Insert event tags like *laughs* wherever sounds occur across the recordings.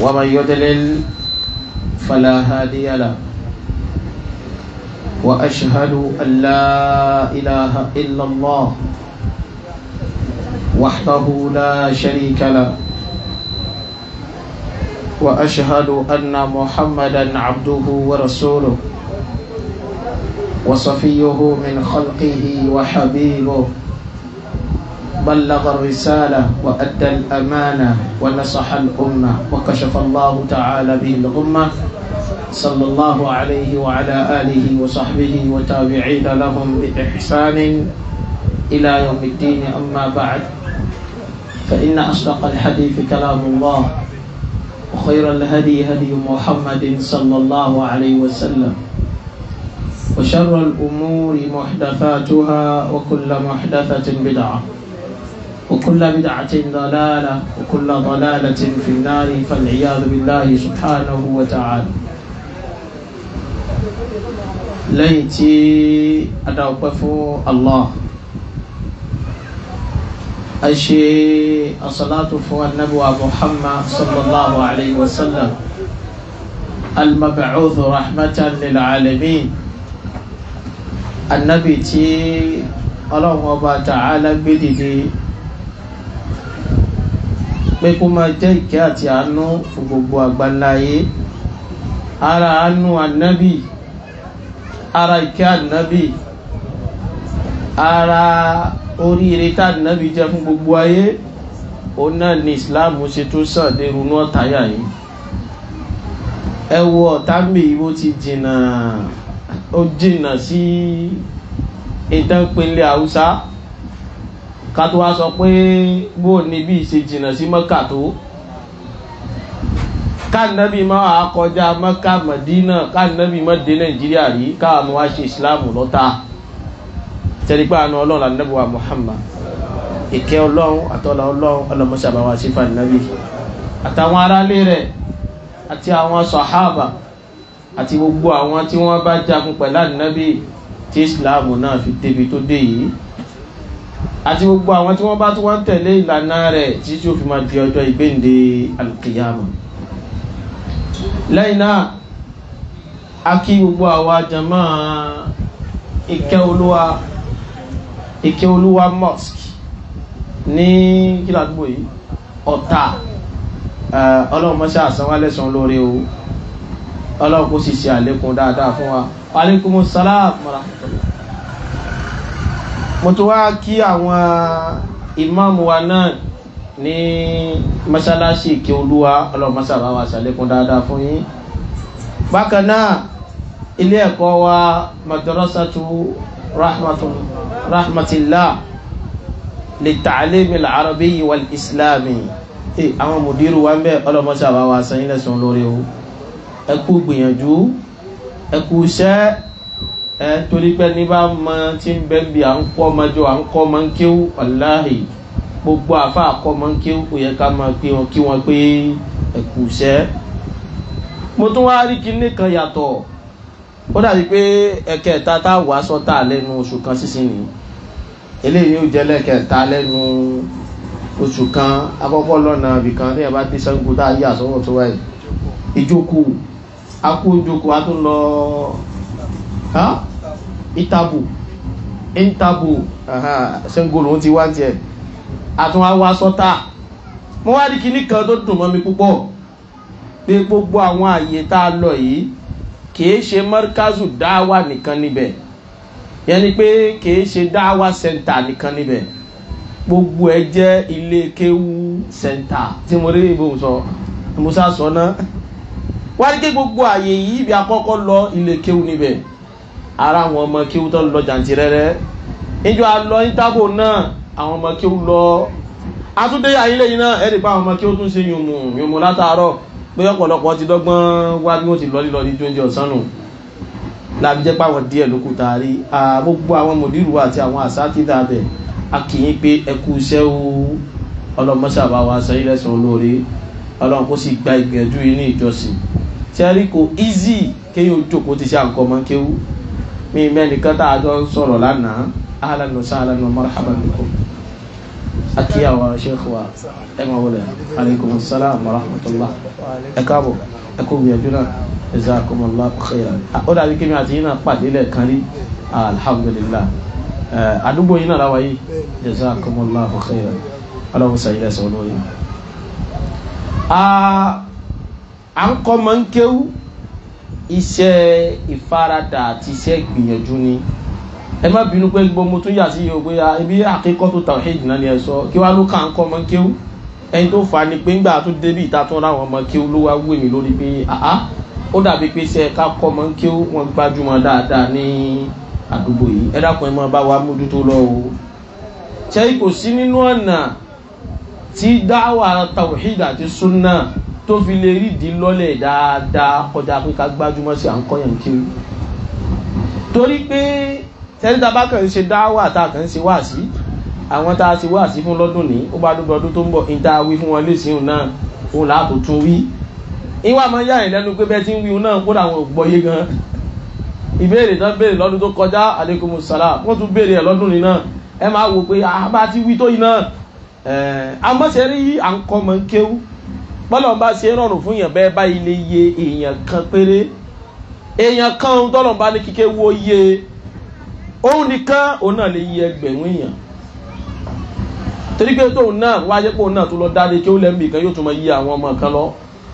ومن يضلل فلا هادي له. وأشهد أن لا إله إلا الله وحده لا شريك له. وأشهد أن محمدا عبده ورسوله. وصفيه من خلقه وحبيبه. بلغ الرسالة وأدى الأمانة ونصح الأمة وكشف الله تعالى به الغمة. صلى الله عليه وعلى آله وصحبه وتابعين لهم بإحسان إلى يوم الدين. أما بعد فإن أصدق الحديث كلام الله وخير الهدي هدي محمد صلى الله عليه وسلم وشر الأمور محدثاتها وكل محدثة بدعة. وكل بدعة ضلالة وكل ضلالة في النار فالعياذ بالله سبحانه وتعالى ليتي أدوقف الله أشي الصلاة فوى النبوة محمد صلى الله عليه وسلم المبعوث رحمة للعالمين النبي تي الله تعالى بدي pé kó máa jẹ́ ìkẹ́ àti àánú fún gbogbo àgbáńláyé ara àánú ànábì ara ìkẹ́ ànábì ara oríire tá ànábì jẹ́ fún gbogbo ayé òun náà ni islam ṣe tó sàn dé runú ọ̀táyà yìí. Ẹ wo ọ̀tá mi bó ti jìnnà ó jìnnà sí ìtànpínlẹ̀ haúsá ká tó wá sọ pé bó ní bí ṣe jìnnà sí mọ́kà tó. Káànábì máa wà kọjá mọ́kà mọ̀dínà káànábì máa dé nàìjíríà rí mọ́ wá ṣe ìsìláàmù lọ́ta. Tẹ́lifíà àánú ọlọ́run ànábì wa muhammad? Ìkẹ́ ọlọ́run àtọ́lá ọlọ́run ọlọ́mọṣàbá wa sífà nàbì àtàwọn aráalé rẹ̀ àti àwọn sọ̀hábà àti gbogbo àwọn tí wọ́n bá jagun pẹ̀lú ànábì tí ìsìláàmù náà fi débi tó dé yìí àti gbogbo àwọn tí wọ́n bá tún wọ́n tẹ̀lé ìlànà rẹ̀ tí tí ó fi máa di ọjọ́ ìgbéǹde alkiyama lẹ́yìn náà a kí gbogbo àwa jama ìkẹ́ olúwa ìkẹ́ olúwa mosque ní kílàdúgbò yìí? Ọ̀tà. Ọlọ́run mọ́ṣẹ́ àsanwó-alẹ́sàn lórí o. Ọlọ́run sì ṣe àlékún dáadáa fún wa. Aleykum salaam rahmatulah mo tún wá kí àwọn ìmáàmù wa náà ní mọ́ṣáláṣí kí olúwa ọlọ́mọṣà bá wa ṣàlékún dáadáa fún yín. Bákan náà ilé ẹ̀kọ́ wa madrasatu rahmatillah lè tààlémi làárọ̀bí wal islami àwọn mùdírù wa ń bẹ ọlọ́mọṣà bá wa sanyí lẹ́sùn lórí o. Ẹ kú gbìyànjú ẹ kú iṣẹ́ ẹ torí pé ní bá mọ tí ń bẹ bí à ń kọ́ ọmọ jọ à ń kọ́ ọmọ ń kéwú wàláhì gbogbo àfa àkọ́ ọmọ ń kéwú kò yẹ ká máa pé wọn kí wọn pé ẹ kú iṣẹ́. mo tún wá rí kinní kan yàtọ̀. Ó dàbí pé ẹ̀kẹta tá a wà sọ́tà lẹ́nu oṣù kan sísìn ni eléyìí yóò jẹ́ lẹ́kẹta lẹ́nu oṣù kan. Akọ́kọ́ lọ́nà ibìkan tí ẹ bá dé sango tá a yà sọ́wọ́ tó wáyé. Ìjókòó. Akó ìjókòó a tún lọ itabu intabu sengolo ti wá tiẹ̀ àtún wá wá sọ́tà. Wá di kan tó dùn mọ́ mi púpọ̀ pé gbogbo àwọn àyè tá a lọ yìí kìí ṣe mọ́ríkázù dáwà nìkan níbẹ̀. Yẹn ni pé kìí ṣe dáwà sẹ́ńtà nìkan níbẹ̀. Gbogbo ẹ jẹ́ ilé kéwú sẹ́ńtà tí mo rí ibò sọ musa sọ náà wá ní kí gbogbo àyè yìí ibi àkọ́kọ́ lọ ilé kéwú níbẹ̀ ara àwọn ọmọ kí ó tọ́ lọ jàǹtìrẹrẹ. Níjọ alọ ìtàbò náà àwọn ọmọ kí ó lọ. Atúndé ayílẹ̀ yìí náà ẹ̀rì pa àwọn ọmọ kí ó tún ṣe yùmù yùmù látàárọ̀. Pé ọ̀pọ̀lọpọ̀ ti dọ́gbọ́n wá bí wọ́n ti lọ lílọ ní oúnjẹ ọ̀sán nù. Láti jẹ́ pàwọn díẹ̀ ló kù tààrí. Gbogbo àwọn mòdìrú àti àwọn àsákìdá bẹ̀. A kì í pé ẹkú iṣẹ́ o. Ọlọ́mọṣàbá wa sẹ́yìn lẹ́sàn olóore. Ọlọ́run kó sì gba ìgbìyànjú yìí ní ìjọsìn. Tẹ́rí kò easy kéyìn ojókòó ti ṣe kéwú mi mẹ́nìkan tá a jọ ń sọ̀rọ̀ lánàá. Ahlan wa sahlan wa marhaban bikum. Akí àwọn sheikh wa ẹ máa wọlé. Aleykum salaam wa rahmatulah ẹ káàbọ̀ ẹ kó gbìyànjú náà. Jazakumullahu khairan. Ó dàbí kí mi àti yín náà pàdé lẹ́ẹ̀kan rí. Alhamdulillah. Àdúgbò yín náà láwa yìí. Jazakumullahu khairan. Ọlọ́run sàyìn ẹ̀sán olóyè. à ń kọ́ máa ń kéwú iṣẹ́ ìfaradà àti iṣẹ́ ìgbìyànjú ni. Ẹ má bínú pé gbogbo mo tún yà sí o pé ibi àkíkọ́ tó tawhid náà ni ẹ sọ. Kí wàá ló kà ń kọ́ ń kéwú? Ẹni tó fà ní pé ńgbà tó débi ìta tó ráwọn ọmọ kéwú ló wá wé mi lórí pé àá ó dàbí pé iṣẹ́ ká kọ́ ń kéwú wọn gbajúmọ̀ dáadáa ní àdúgbò yìí. Ẹ dákun ẹ máa bá wa mójútó lọ o. Ṣe kò sí nínú ọ̀nà tí dáwà tawhid àti sunna tó fi lè rí ìdí lọ́lẹ̀ dáadáa kọjá pé ká gbájúmọ́ sí à ń kọ́yàn kiri. Torí pé tẹ́lifíta bá kàn ń ṣe dáwà tá a kàn ń ṣe wá sí àwọn tá a ṣe wá sí fún lọ́dún ní ó bá dúdú ọdún tó ń bọ̀ níta wí fún wọn léṣin náà òun láàtò tún wí. Ìwà máa ń yà yín lẹ́nu pé bẹ́ẹ̀ tí ń wí náà kó dàwọn ògbọ́yé gan. Ìbéèrè tán béèrè lọ́dún tó kọjá aleykum salam wọ́n tún béèrè ẹ̀ lọ́dún náà. Ẹ máa wò pé àbá ti wí tó yìí náà. Àmọ́sẹ̀ rí à ń kọ́ mọ́ ń kéwú bọ́lọ̀ bá ṣe rọrùn fún yàn bẹ́ẹ̀ bá ilé iye èèyàn kan péré. Èèyàn kan tọ́lọ̀ bá ní kíké wo iye òun nìkan òun náà lè yí ẹgbẹ̀rún èèyàn. Torí pé tóun náà wáyé pé òun náà tó lọ dáadé kí ó lẹ́mìí kan yóò tún mọ yí àwọn ọmọ kan lọ.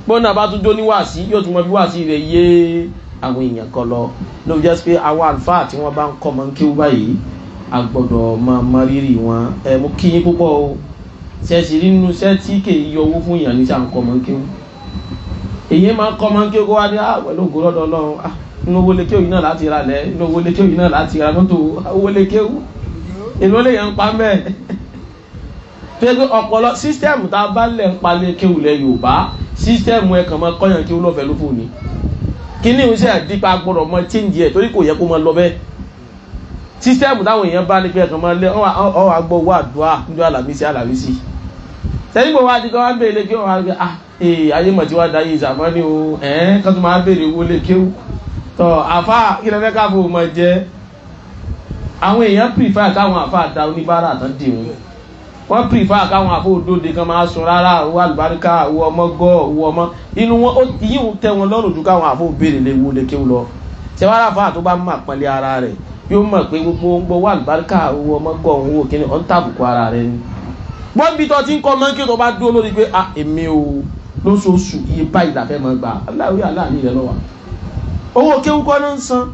Bóun náà bá tún jó ní wàásí yóò tún mọ bí wàásí rẹ̀ yé àwọn èèyàn kan lọ. Ló jẹ́ pé àwọn àlùfáà tí wọ́n bá ń kọ́ mọ́ ń kéwú báyìí a gbọ́dọ̀ máa rírì wọn. Ẹ mú kí púpọ̀ o ṣẹ́ẹ̀sì rí nínú iṣẹ́ tí í yọ owó fún ìyàn ní sàn kọ́ mọ́ ń kéwú? Èyí máa ń kọ́ mọ́ ń kéwú kó wá ní pẹ̀lú ògo lọ́dọ̀ ọlọ́run. Inú owó lékéwú yìí náà láti ra lẹ̀ inú owó lékéwú yìí náà láti ra mọ́tò. Owó lékéwú èlò lè yẹn ń pa mẹ́ẹ̀ tó yẹ pé ọ̀pọ̀lọ sísítẹ́ẹ̀mù tá a bá lẹ̀ ń pa lékéwú lẹ̀ Yorùbá sísítẹ́ẹ̀mù ẹ̀ kàn máa kọ́yàn kéwú lọ́fẹ̀ẹ́ ló fò ní. Kíní máa sísítẹ́ẹ̀mù táwọn èèyàn bá ní pé ẹ̀kan máa lé ọ̀ àgbọ̀ owó àdúrà níjọ́ àlàmísì àlàmísì sẹ́yìn gbọ́ wá di kọ́ wá ń bèèrè kí wọ́n wá gbé ah ee ayé mọ̀ wá da yìí ìzàmọ́ ni o ẹ̀ẹ́n kan tó máa bèèrè owó lè kéwù. Tọ́ àfa kí lẹ́fẹ́ káàbò mọ̀ jẹ́? Àwọn èèyàn prefer káwọn àfa da oníbàárà tán dì wọn. Wọ́n prefer káwọn àfa òdòdó kan máa sun rárá owó àlùbáríkà owó ọmọ gọ́ owó ọmọ. Inú wọn yìí ń tẹ wọn lọ́rùn ju káwọn àfa òbèrè lè wo lè kéwù yóò mọ̀ pé gbogbo ń gbọ́ wà àlùbáríkà owó ọmọ gọ́ owó kíní ọ̀ ń tàbùkù ara rẹ̀ ni wọ́n bí tọ́ ti ń kọ́ mọ́ kí tó bá dúró lórí pé a èmi o lóṣooṣù iye báyìí la fẹ́ máa gbà. Aláwí aláàní rẹ lọ́wọ́. Owó kéwú kọ́ ló ń san.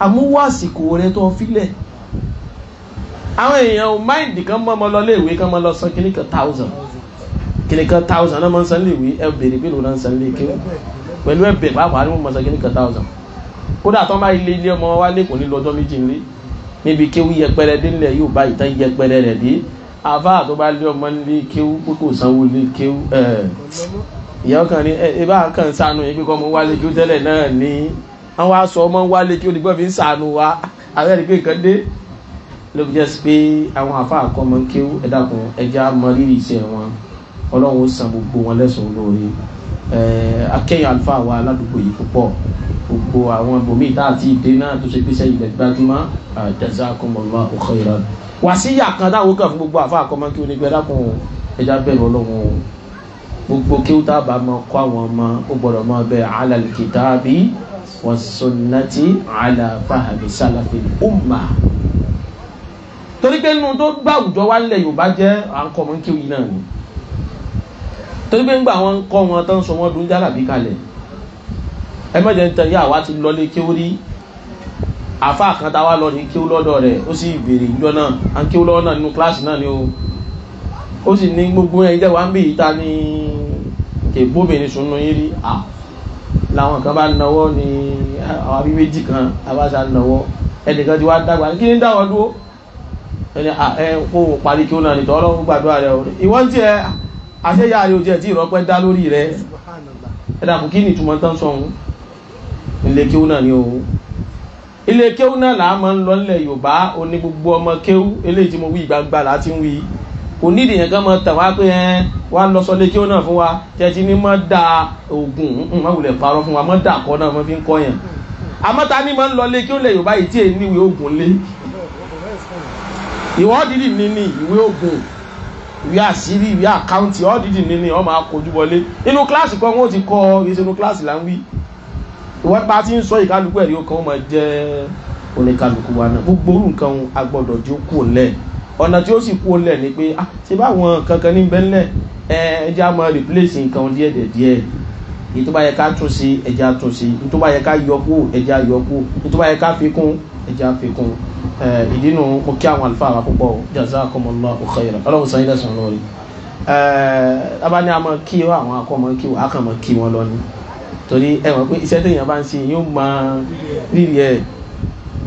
Àmúwọ́ àsìkò rẹ tó filẹ̀ àwọn èèyàn ò máìndì kan mọ́ ọmọ lọ léèwé kan mọ́ lọ san kíní kan thousand. Kíní kan thousand náà mọ́ ń san léèwé ẹ bèrè pé ló náà ń san lé kéwú. Pẹ̀lú ẹbẹ̀ pàápàá ni wọ́n mọ́ san kíní kan thousand. Kódà tó bá ilé ilé ọmọ wa lẹ́kùn ní lọ́jọ́ méjì nílé. Níbi kéwú yẹpẹrẹ dé nílẹ̀ yóò bá ìtàn yẹpẹrẹ rẹ̀ àfáà tó bá lé ọmọ nílé kéwú pé kò sanwó lé kéwú ìyá ọkàn ní ẹ bá kàn sànù yín pé kọ́ ọmọ wálé kéwú tẹ́lẹ̀ náà ní àwọn aṣọ ọmọ wálé kéwú nígbà fi ń sànù wa abẹ́rẹ́ pé nǹkan dé. Ló fi jẹ́ sí pé àwọn àfáà kọ́ ọmọ kéwú ẹ dákun ẹja mọ rírì iṣẹ́ wọn. Ọlọ́run ó san gbogbo wọn lẹ́sùn lórí akẹ́yìn àlùfáà wa aládùúgbò yìí púpọ̀. Gbogbo àwọn ibòmíì tá àti ìdè náà tó ṣe pé sẹ́yìn gbajúmọ̀ jazakumullahu khairan. Wàsíyà kan táwọn kàn fún gbogbo àfa àkọmọ kí onígbẹ dákun ẹja bẹ̀rù Ọlọ́run o. Gbogbo kí ó tábà máa kọ́ àwọn ọmọ ó gbọ́dọ̀ máa bẹ ala al-kitabi was sunnati ala fahmi salafil umma. Torí pé nínú tó gbà àwùjọ wa Yorùbá jẹ́ à kí torí pé ńgbà wọn ń kọ́ wọn ń sọ wọn dún jálàbí kalẹ̀. Ẹ mọ̀jẹ̀ ń tẹ̀ yá àwa ti lọlé ó rí. Àfa kan tá lọ ní ó lọ́dọ̀ rẹ̀ ó sì béèrè ìjọ náà. À ń ó lọ́wọ́ náà nínú kíláàsì náà ni ó ó sì ní gbogbo ẹ̀yin jẹ́ wá ń bè yí ta ní kèbóbìnrin sunu yín rí. À làwọn kan bá nawọ́ ní àwọn abí méjì kan abáṣà nawọ́. Ẹnìkan ti wá dàgbà kí ni dáwọ́ dúró? Ẹni ẹ kó o parí ó náà nìtọ́ ọlọ́run gbàdúrà rẹ o. Ìwọ́n ti ẹ àṣeyà rẹ o jẹ tí ìrọ́pẹ́ dá lórí rẹ? Ẹ dàpọ̀ kí ni ìtumọ̀ tán sọ̀hún ilé ó náà ni o. Ilé kéwú náà là á máa ń lọ nílẹ̀ yorùbá oní gbogbo ọmọ kéwú eléyìí tí mo wí gbangba là á ti ń wí. Onídìí yẹn kan máa tàn wá pé ẹ wá lọ sọ lé kéwú náà fún wa. Tẹ́tí ní mọ́ da oògùn má wulẹ̀ parọ́ fún wa mọ́ da àkọ́ náà mọ́ fi ń kọ́ yẹn. Àmọ́ ta ni máa ń lọ lé kéwú lẹ̀ yorùbá yìí tí èyí níwèé oògùn lé? Ìwọ́dìdì ní ní ìwé oògùn ìwé àṣírí ìwé àkáǹtì ọ́dìdì nínú ọmọ akójú wọlé. Inú kíláàsì kan wọ́n ti kọ́ ìṣe inú kíláàsì là ń wí. Ìwọ́n bá ti ń sọ ìkálukú ẹ̀rí ọkàn wọn jẹ́ oníkálukú wa náà. Gbogbo orú nǹkan agbọ́dọ̀ tí ó kú lẹ̀ ọ̀nà tí ó sì kú lẹ̀ ni pé ah ṣe báwọn kankan ní bẹ́ńlẹ̀ ẹ ẹ jẹ́ àmọ́ replace nǹkan díẹ̀ díẹ̀. Èyí tó bá yẹ ká tún sí ẹ jẹ́ àtún sí èyí tó bá yẹ ká ìdí nu mo kí àwọn àlùfáà wa púpọ̀ jazakumullahu khairan. Ọlọ́run sọ yín lẹ́sàn-án lórí. Abáni àmọ́ kí àwọn akọ́mọ kí wọ́n á kàn mọ́ kí wọ́n lọ ni. Torí ẹ mọ̀ pé iṣẹ́ téèyàn bá ń ṣe yóò máa rírì ẹ̀.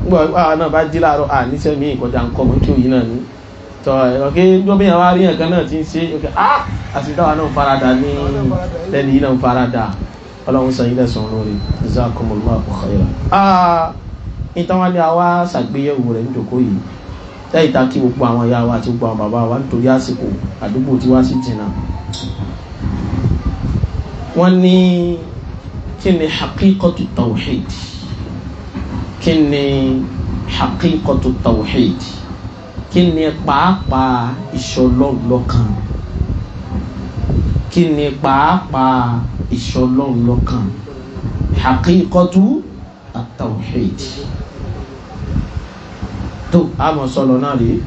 Nígbà wàá náà bá jí láàárọ̀ à níṣẹ́ mi ìkọjá nǹkan mọ́ kí òyìn náà ní tọ́ ọ̀kẹ́ gbọ́bí yẹn wá rí nǹkan náà ti ń ṣe ọ̀kẹ́ ah! Àti táwa náà ń farada ní lẹ́nu yìí náà ń farada ọlọ́run sọ ilẹ̀ sọ̀rọ̀ lórí. Jazakumullahu khairan. Ìtàn wa ni àwa ṣàgbéyẹ̀wò rẹ̀ níjòkó yìí. Lẹ́yìn tá kí gbogbo àwọn ìyá wa àti gbogbo àwọn bàbá wa nítorí àsìkò àdúgbò tí wá sí jìnnà. wọ́n ní kí ni haqiqatu tawhid? Kí ni haqiqatu tawhid? Kí ni pàápàá ìṣọlọ́ọ̀lọ́kan kí ni pàápàá ìṣọlọ́ọ̀lọ́kan haqiqatu at-tawhid tó àmọ̀ sọ̀rọ̀ náà rèé.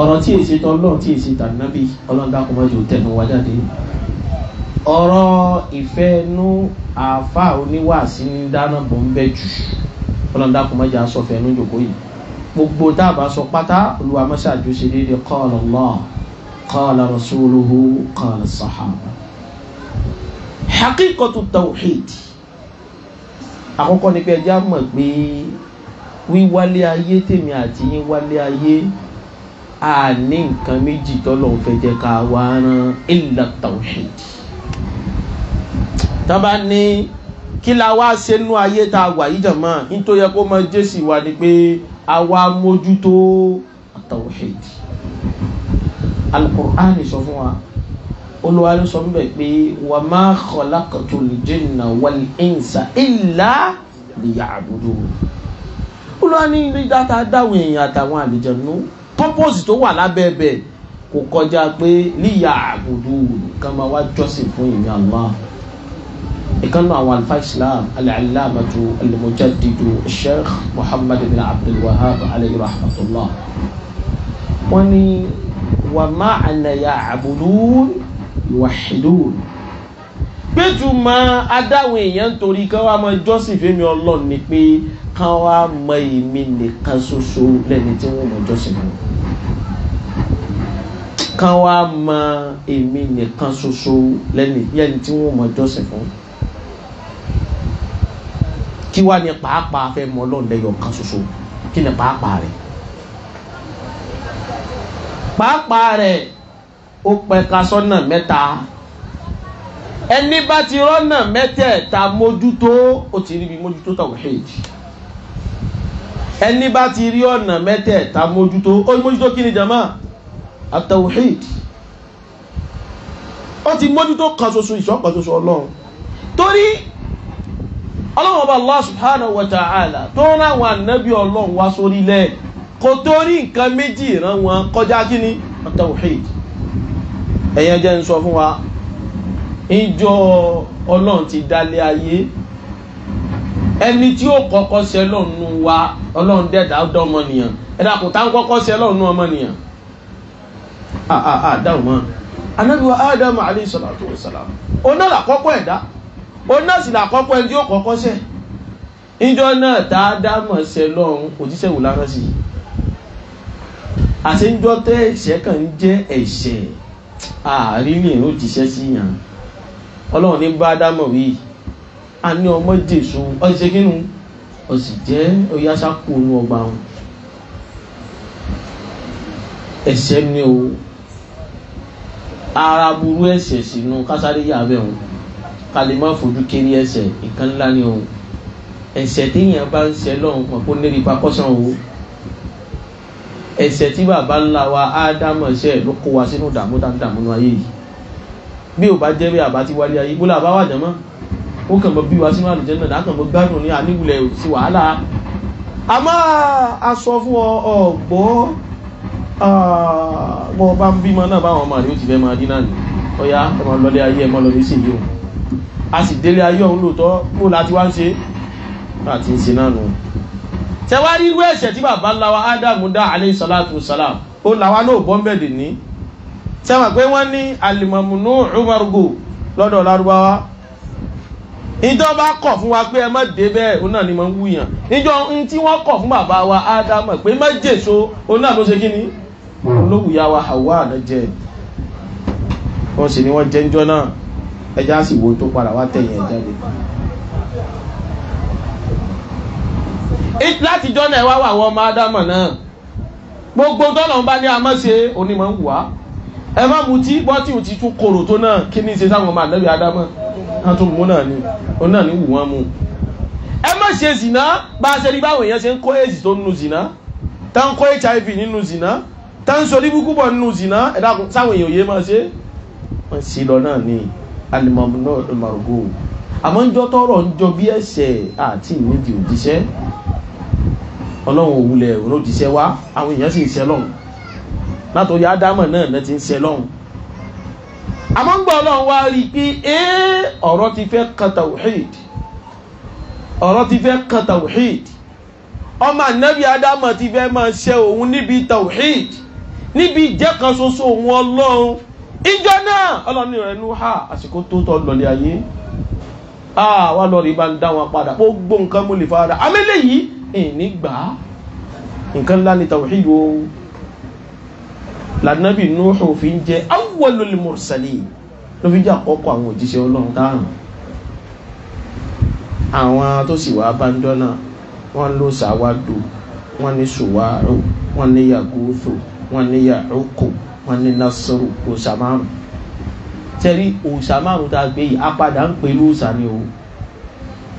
Ọ̀rọ̀ tí èsì tọ́ lọ́ọ̀ tí èsì tànàbí ọlọ́dàkùnmọ́jọ tẹnu wá jáde. Ọ̀rọ̀ ìfẹ́nu àáfà oníwàásí ní dáná bọ̀ ń bẹ́ jù. Ọlọ́dàkùnmọ́jọ asọ̀fẹ́ ẹnu jòkó yìí. Gbogbo tá a bá sọ pátá olúwa mọ́ṣáájú ṣe déédéé. Qala Allah qala rasuluhu qala sahaba. Haqiqatu tawhid. Àkọ́kọ́ ni pé ẹjá mọ̀ pé wíwálé ayé tèmi àti yín wálé ayé a ní nǹkan méjì tọ́lọ̀ ń fẹ́ jẹ́ ká wá rán illa tawhid. Tábà ní kí la wá ṣe nú ayé tá a wà yìí jàmọ́ nítorí kó mọ jésì wa ni pé a wá mójútó tawhid. Alukur'an sọ fún wa olùwà sọ níbẹ̀ pé wa ma khalaqtul jinna wal insa illa liya'budun olùwà ní ilé dáta dáwọn èèyàn àtàwọn àlejànú purpose tó wà lábẹ́ ẹbẹ̀ kò kọjá pé liya'budun kan máa wá jọ́sìn fún ìmí Allah. Ìkànnì àwọn alfa islam al-allamatu al-mujaddidu sheikh muhammad bin abdul wahab alayhi rahmatullah. Wọ́n ní wa ma'na ya'budun yuwahhidun péjùmọ̀ adáwọn èèyàn torí ká wá máa jọ́sìn fẹ́mi ọlọ́run ni pé ká wá mọ èmi nìkan ṣoṣo lẹ́ni tí wọ́n mọ̀ jọ́sìn fún. Ká wá mọ èmi nìkan ṣoṣo lẹ́ni tí wọ́n mọ̀ jọ́sìn fún. Kí wá ní pàápàá fẹ́ mọ ọlọ́run lẹ́yọ̀ kan ṣoṣo? Kí ni pàápàá rẹ̀? Pàápàá rẹ̀ ó pẹ̀ka sọ́nà mẹ́ta ẹni bá ti rọ́nà mẹ́tẹ̀ẹ̀ta mójútó ó ti ríbi mójútó tawhid. Ẹni bá ti rí ọ̀nà mẹ́tẹ̀ẹ̀ta mójútó ó mójútó kí ni jama at-tawhid. Ó ti mójútó kan ṣoṣo ìṣọ́ kan ṣoṣo ọlọ́run. Torí ọlọ́run ọba Allah subhanahu wa ta'ala tó rán àwọn ànábì ọlọ́run wá sórí ilẹ̀ kò torí nǹkan méjì rán wọn kọjá kí ni? At-tawhid. Ẹ̀yẹn jẹ́ ń sọ fún wa ìjọ ọlọ́run ti dálé ayé. Ẹni tí ó kọ́kọ́ ṣe lọ́nu wa ọlọ́run dẹ̀dá ọmọnìyàn. Ẹ̀dá kò tá ń kọ́kọ́ ṣe lọ́nu ọmọnìyàn? Àdáhùn mọ́. Anábì wa ádámù alayhi salatu wa làkọ́kọ́ ẹ̀dá. Oná sì làkọ́kọ́ ẹni tí ó kọ́kọ́ ṣe ìjọ náà tá a dámọ̀ ṣe lọ́run òjíṣẹ́ wò lára sí? Àti ìjọ tẹ́ ẹ̀ṣẹ̀ kan ń jẹ́ ẹ̀ṣẹ̀. Ààrí lè ń jíṣẹ́ sí yàn ọlọ́run ní bá dámọ̀ wí. A ní ọmọ jésù ọ̀sẹ̀ kínú ọ̀sì jẹ́ oyásákò ní ọgbà wọn. Ẹ̀ṣẹ̀ ni o. Ara burú ẹ̀ṣẹ̀ sínú kásáré yà bẹ̀ wọn. Ká lè má fojú kéré ẹ̀ṣẹ̀ nǹkan ńlá ni o. Ẹ̀ṣẹ̀ téèyàn bá ń ṣe lọ́run pọ̀ kó níbi pakọ́sán o. Ẹ̀ṣẹ̀ tí bàbá ńlá wa ádámọ̀ ṣe ló kó wa sínú dààmú dààmú ayé yìí bí ò bá jẹ́ bí àbá ti wálé ayé bólú àbá wà jẹ́mọ́ ó kàn mọ́ bí wa sínú àlùjẹ́ náà lákàn mọ́ gbádùn ní àníwulẹ̀ sí wàhálà. A máa a sọ fún ọ ọ̀gbọ́ bọ́ bá ń bímọ náà báwọn ọmọ rẹ̀ ó ti fẹ́ máa dín náà ní ọya ẹmọ lọlé ayé ẹmọ lọlé sí yìí a sì délé ayé ọ̀hún lóòótọ́ kó láti wá ń ṣe? Láti ń ṣe ẹ̀ṣẹ̀ tí bàbá ńlá wa ádámù dá alayhi salatu wassalam ó làwa náà bọ́ ń bẹ̀dẹ̀ ní sẹ́wọ̀n pé wọ́n ní alimamunu umarugo lọ́dọ̀ lárúbáwá ìjọ bá kọ̀ fún wa pé ẹ má dé bẹ́ẹ̀ òun náà ni mo ń wúyàn ìjọ ń tí wọ́n kọ̀ fún bàbá wa ádámù pé má jèso òun náà ló ṣe kí ni? Olówùyá wa Hawa àná jẹ. Wọ́n sì ni wọ́n jẹ́ ńjọ́ náà. Ẹja sì wo tó padà wá tẹ̀yìn ẹ̀ jáde. láti jọ́ náà wá wà àwọn ọmọ ádámù náà. Gbogbo tọ́lọ̀ ń bá ní amáṣe onímọ̀ ń wà ẹ má mutí bọ́tí ò ti tún korò tó náà kí ní ṣe sáwọn ọmọ ànábì ádámù náà tún mú náà ni òun náà ní wù wọ́n mú. ẹ má ṣe zìnà bá a ṣe rí báwọn èèyàn ṣe ń kó èsì tó nínú zìnà tá ń kó hiv nínú zìnà tá ń sọ ní búkúbọ̀ nínú zìnà ẹ dákun sáwọn èèyàn òye máa ṣe. Wọ́n sì lọ náà ní alimọ̀mù náà marugo àmọ́ ń tọrọ ń bí ẹsẹ̀ àti ìwédìí òjíṣẹ́. Ọlọ́run òwúlẹ̀ òun wá àwọn èèyàn sì látòrí ádámọ̀ náà náà ti ń ṣe lọ́hùn. Àmọ́ ń gbọ́ ọlọ́run wá rí i pé ee ọ̀rọ̀ ti fẹ́ kan tawhid. Ọ̀rọ̀ ti fẹ́ kan tawhid. Ọmọ ànábì ádámọ̀ ti fẹ́ máa ṣe òun níbi tawhid. Níbi ìjẹ́ kan ṣoṣo òun ọlọ́run. Ìjọ náà ọlọ́run rẹ̀ nú ha àsìkò tó tọ́ lọlé ayé. Wà lọ́rí bá ń dá wọn padà. Gbogbo nǹkan mo lè fara. Amẹ́lẹ̀ yìí ìní gbà nǹkan ńlá ni tawhid o lànàbì Nuhu fi ń jẹ́ awwalul mursalin. Ló fi jẹ́ àkọ́kọ́ àwọn òjíṣẹ́ ọlọ́run táàrùn àwọn tó sì wá dọ́nà wọ́n ló sàwádù wọ́n ní sùwárù wọ́n ní yàgòfò wọ́n ní yàrókò wọ́n ní násòrò òòṣà márùn tẹ́rí òòṣà márùn tá a gbé yìí apádà ń pè lóòṣà ni o.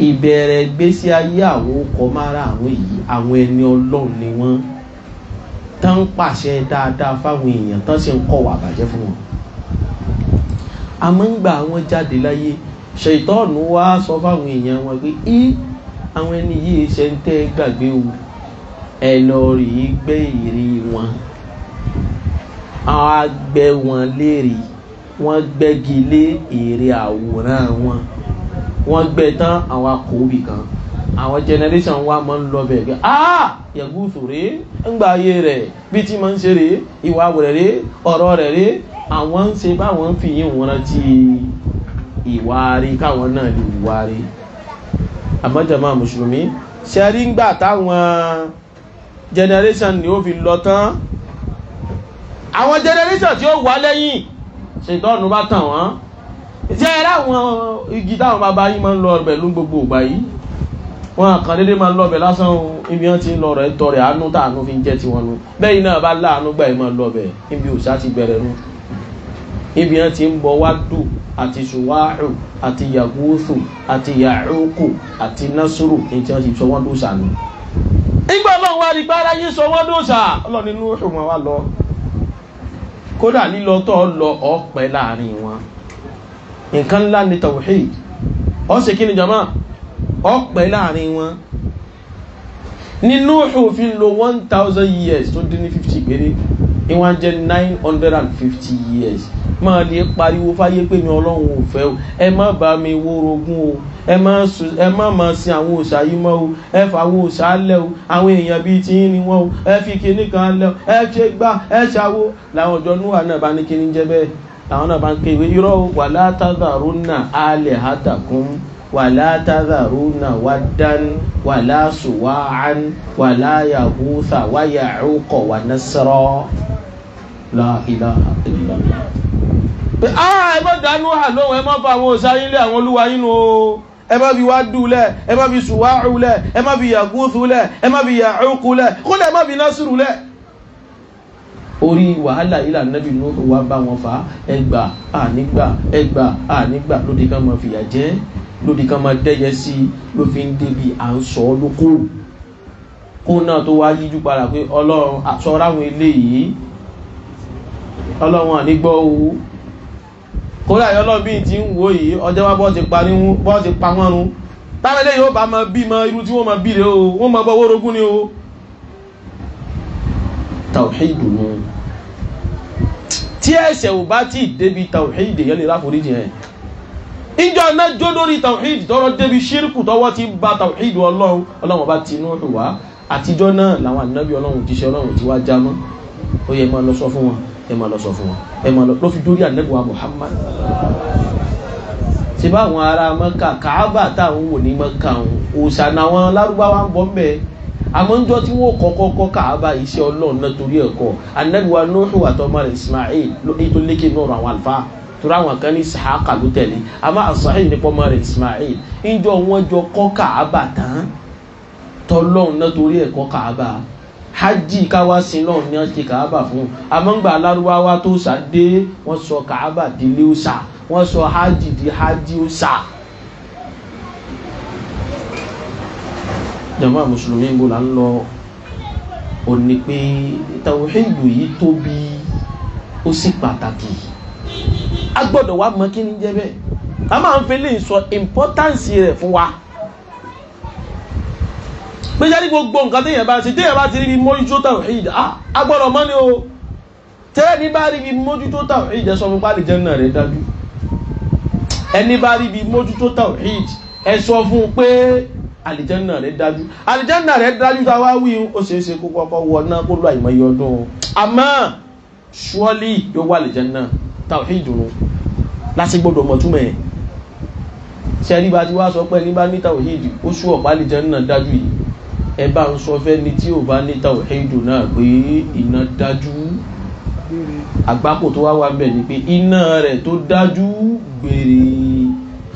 Ìbẹ̀rẹ̀ gbésí ayé àwọn ọkọ̀ mára àwọn èyí àwọn ẹni ọlọ́run ni wọ́n tán ń pàṣẹ dáadáa fáwọn èèyàn tán sì ń kọ̀ wà bàjẹ́ fún wọn. àmọ́ ń gba àwọn jáde láyé. Ṣètọ́ọ̀nù wá sọ fáwọn èèyàn wọn pé í àwọn ẹni yìí ṣe ń tẹ́ gbàgbé o. Ẹ lọ rí i gbé ìrì wọn. Àwọn agbẹ wọn léèrè. Wọ́n gbẹ́gi lé èrè àwòrán wọn. Wọ́n gbẹ tán àwọn akóbì kan àwọn generation wa máa ń lọ bẹ̀ gẹ́ ah yẹ̀gúsù rèé ńgbà ayé rẹ̀ bí tí máa ń ṣe rèé ìwà rẹ̀ rèé ọ̀rọ̀ rẹ̀ rèé àwọn ń ṣe báwọn ń fi yín wọn rántí ìwà rí káwọn náà lè wà rí àmọ́jọ̀mọ́ mùsùlùmí ṣẹ́rí ńgbà táwọn generation ni ó fi lọ tán? Àwọn generation tí ó wà lẹ́yìn ṣètọ́nù bá tàn wọ́n. Jẹ́ ẹ̀rọ àwọn igi táwọn bàbá yìí máa ń lọ pẹ̀lú gbogbo ìgbà yìí wọn kàn déédéé máa ń lọ bẹ̀ lásán ibi wọn ti ń lọ rẹ̀ tọrẹ àánú tàánú fi ń jẹ́ tiwọn nu. Bẹ́ẹ̀ náà bá láàánú gbà yìí máa ń lọ bẹ̀. Níbi òṣà ti bẹ̀rẹ̀ nu. Ibi wọn ti ń bọ wádù àti ṣùwáàrù àti yàgòsù àti yàrúkù àti násùrù. Ní tí wọn ti sọ wọn dòṣà nu. ìgbà ọlọ́run wá rí gbára yín sọ wọn dòṣà ọlọ́run nínú ìwọ̀n wa lọ. Kódà lílọ tó lọ ọ̀pẹ láàárín wọn. Nǹkan ńlá ni tawhid. Ó ṣe kí ni jama ọ̀pẹ láàárín wọn. Nínú òfin lo one thousand years tó dín ní fifty péré ní wọ́n jẹ́ nine hundred and fifty years. Máa lè pariwo fáyé pé mi ọlọ́run ò fẹ́ o. Ẹ má bá mi wórogún o. Ẹ má má sin àwọn òòṣà yìí mọ́ o. Ẹ fà àwọn òòṣà lẹ̀ o. Àwọn èèyàn bíi ti yín ni wọ́n o. Ẹ fi kinní kan lẹ̀ o. Ẹ ṣe gbá ẹ ṣàwo. Làwọn ọjọ́ núwà náà bá ní kinní jẹ́ bẹ́ẹ̀. Làwọn náà bá ń kéwé irọ́ wàlá tadharunna alihatakum. wàlá tadharunna waddan wàlá suwa'an wàlá yahutha wa ya'uqa wa nasra la ilaha illallah pé ah ẹ má dánú hà lóhùn ẹ má fa àwọn òsáyín lé àwọn olúwa yín o. Ẹ má fi wádùú lẹ ẹ má fi sùwáhù lẹ ẹ má fi yàgúthù lẹ ẹ má fi yàcúkù lẹ kódà ẹ má fi násùrù lẹ. orí wàhálà yìí là nẹ́bí Nuhu wá bá wọn fà ẹgbà ànígbà ẹgbà ànígbà lóde kan máa fìyà jẹ lóde kan máa dẹ́yẹ sí ló fi ń débi à ń sọ ọ́ lóko. Kó náà tó wá yíjú padà pé ọlọ́run àsọ̀rọ̀ àwọn eléyìí ọlọ́run ànígbọ́ owó kódà yọlọ́ bí ti ń wò yìí ọjọ́ wá bọ́ ti pa wọ́n run. Táwọn eléyìí ó bá máa bí mọ irú tí wọ́n máa bí rè o wọ́n máa bọ́ wórogún ni o. Tawhidu nu tí ẹ̀ṣẹ̀ ò bá tí ì débi tawhid yẹn lè láforíjì yẹn ìjọ náà jó lórí tawhid tọrọ débi ṣírkù tọwọ́ ti ba tawhid ọlọ́run. Ọlọ́run bá ti inú wá. Àtijọ́ náà làwọn ànábì ọlọ́run ti ṣe ọlọ́run ti wá já mọ́ ó yẹ máa lọ sọ fún wọn ẹ máa lọ sọ fún wọn ẹ máa lọ ló dórí ànábì wa Muhammad. Ṣe bá àwọn ará mọ́kà káábà táwọn wò ní mọ́kà òòṣà náwọn lárúbáwá ń bọ́ mbẹ́ àmọ́ ń jọ tí wọ́n kọ́kọ́ kọ́ káábà iṣẹ́ ọlọ́run náà torí ẹ̀kọ́ ànábì wa Nuhu àtọmọ rẹ̀ Ismail ètò lékè náà àwọn àlùfáà tura àwọn kan ní Ishaqa ló tẹ̀lé. Àmọ́ àṣàhìn nípa ọmọ rẹ̀ Ismail ń jọ wọ́n jọ kọ́ káábà tán. Tọ́lọ́run náà torí ẹ̀kọ́ káábà hajj káwá sí náà ní ọ̀sẹ̀ káábà fún. Amọ́ngbà alárúbáwá tó sàdé wọ́n sọ káábà délé òòṣà. Wọ́n sọ hajj di hajj jàmáà mùsùlùmí ń bò là ń lọ. Ò ní pé tàwíìdù yìí tóbi ó sì pàtàkì a gbọ́dọ̀ wá mọ̀ kí ni jẹ́ bẹ́ẹ̀. A máa ń fi lè sọ importance rẹ̀ fún wa. Gbéjáde gbogbo nǹkan téèyàn bá ṣe téèyàn bá ti rí bí mójútó tawhid agbọ́dọ̀ mọ́ ni o. Tẹ́ẹ̀ni bá rí bí mójútó tawhid ẹ sọ fún pálí jẹ́nà rẹ̀ dájú. Ẹni bá rí bí mójútó tawhid ẹ sọ fún pé àlìjẹ́nà rẹ̀ dájú. Àlìjẹ́nà rẹ̀ dájú tá a wá wí ó ṣeé ṣe kó kọ́kọ́ wọ náà kó lọ àìmọye ọdún. Àmọ́ ṣúọ́lì yóò wà àlìjẹ́nà tawhid nù. Láti gbọ́dọ̀ mọ̀ túmọ̀ ẹ̀. Ṣẹ́rí bá ti wá sọ pé ní bá ní tawhid ó ṣú ọ̀pá àlìjẹ́nà dájú yìí. Ẹ bá ń sọ fẹ́ ni tí ò bá ní tàwíìdù náà pé iná dájú. Àgbákò tó wá wà bẹ̀ ni pé iná rẹ̀ tó dájú gbére.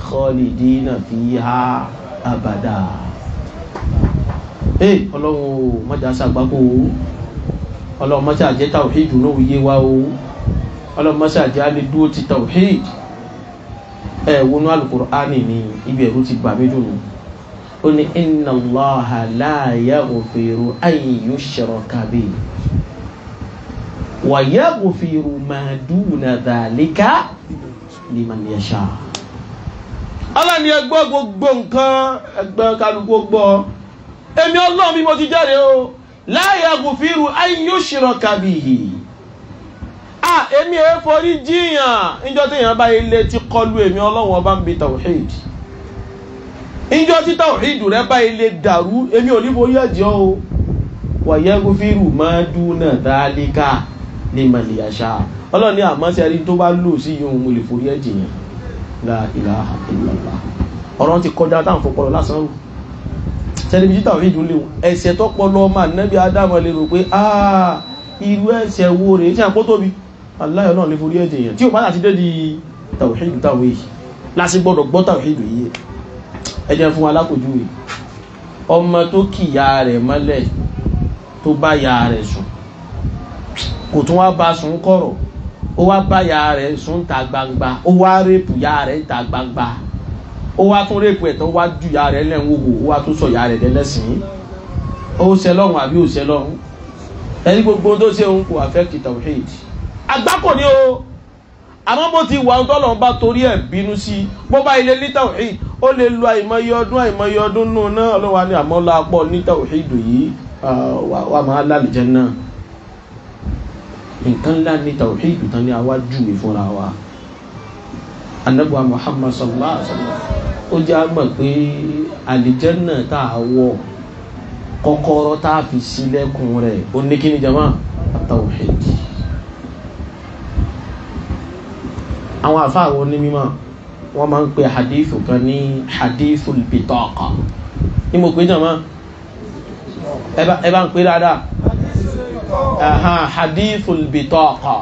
Khalidina fiha abada. Ẹ ọlọ́run o mọ́jà sàgbákò o. Ọlọ́run mọ́jà jẹ́ tàwíìdù náà yé wa o. ọlọ́run mọ́jà jẹ́ á lè dúró ti tàwíìdù ẹ wọnú Al-Qur'ani ni ibi ẹ̀rú ti gbà mí dùn. Ó ní inna Allaha la yaghfiru an yushraka bihi wa yaghfiru ma duna dhalika liman yasha. Allah ni ẹgbọ́ gbogbo nǹkan ẹgbẹ́ kálukú gbọ́. Èmi ọlọ́run mo ti jáde o. La yaghfiru an yushraka bihi èmi ẹ forí jiyàn. Níjọ́ téèyàn bá ilé tí kọlu èmi ọlọ́run ọba ń bi tawhid. Ìjọ tí tàwíìdù rẹ bá ilé dàrú èmi ò ní borí ẹ̀jẹ̀ o. Wàyẹ́gù fírù máa dúnà dálíkà ní màlìyàṣá ọlọ́ni àmọ́ sí ẹni tó bá lò sí yóò mo lè forí ẹ̀jẹ̀ yẹn. La ilaha illallah. Ọ̀rọ̀ ti kọjá táwọn fọpọlọ lásán rù. Sẹ́ni bí tàwíìdù lè ẹ̀ṣẹ̀ tó pọlọ ọmọ ànábì ádámọ̀ lè rò pé irú ẹ̀ṣẹ̀ wo rèé tí a kó tóbi aláyọ̀ náà lè forí ẹ̀jẹ̀ yẹn. Tí ò bá láti dé di tàwíìdù tàwíìdù láti gbọ́dọ̀ gbọ́ tàwíìdù yìí. Ẹjẹ́ fún alákòjúwe ọmọ tó kìyà rẹ̀ mọ́lẹ̀ tó bá ya rẹ̀ sùn kò tún wá bá sùn kọ̀rọ̀. Ó wá bá ya rẹ̀ sùn ta gbangba. Ó wá rèpù ya rẹ̀ ta gbangba. Ó wá tún rèpù ẹ̀ tán wá ju ya rẹ̀ lẹ́hìn ẹni gbogbo tó ṣe òun kò affect tawhid àgbákò ni o. Àmọ́ bó ti wà tọ́lọ̀ bá torí ẹ̀ bínú sí bó bá ilé ní tawhid ó lè lo àìmọye ọdún àìmọye ọdún nù náà. Ọlọ́wà ní àmọ́lá pọ̀ ní tawhid yìí. Wà máa lálìjẹ́ náà. Nǹkan ńlá ní tawhid tán ní júwe fúnra wa. Anabuwa muhammad sallallahu alaihi wa sallam ó jẹ́ àgbà pé àlìjẹ́ náà tá a wọ̀ kọ́kọ́rọ́ tá a fi sílẹ̀kùn rẹ̀ ó ní kí ni jama tawhid. Àwọn àfáàwọn onímọ̀ wọ́n máa ń pe hadithu kan ní hadithu bitaqa. Ní mo pè jàmá ẹ bá ń pè dáadáa. Hadithu bitaqa.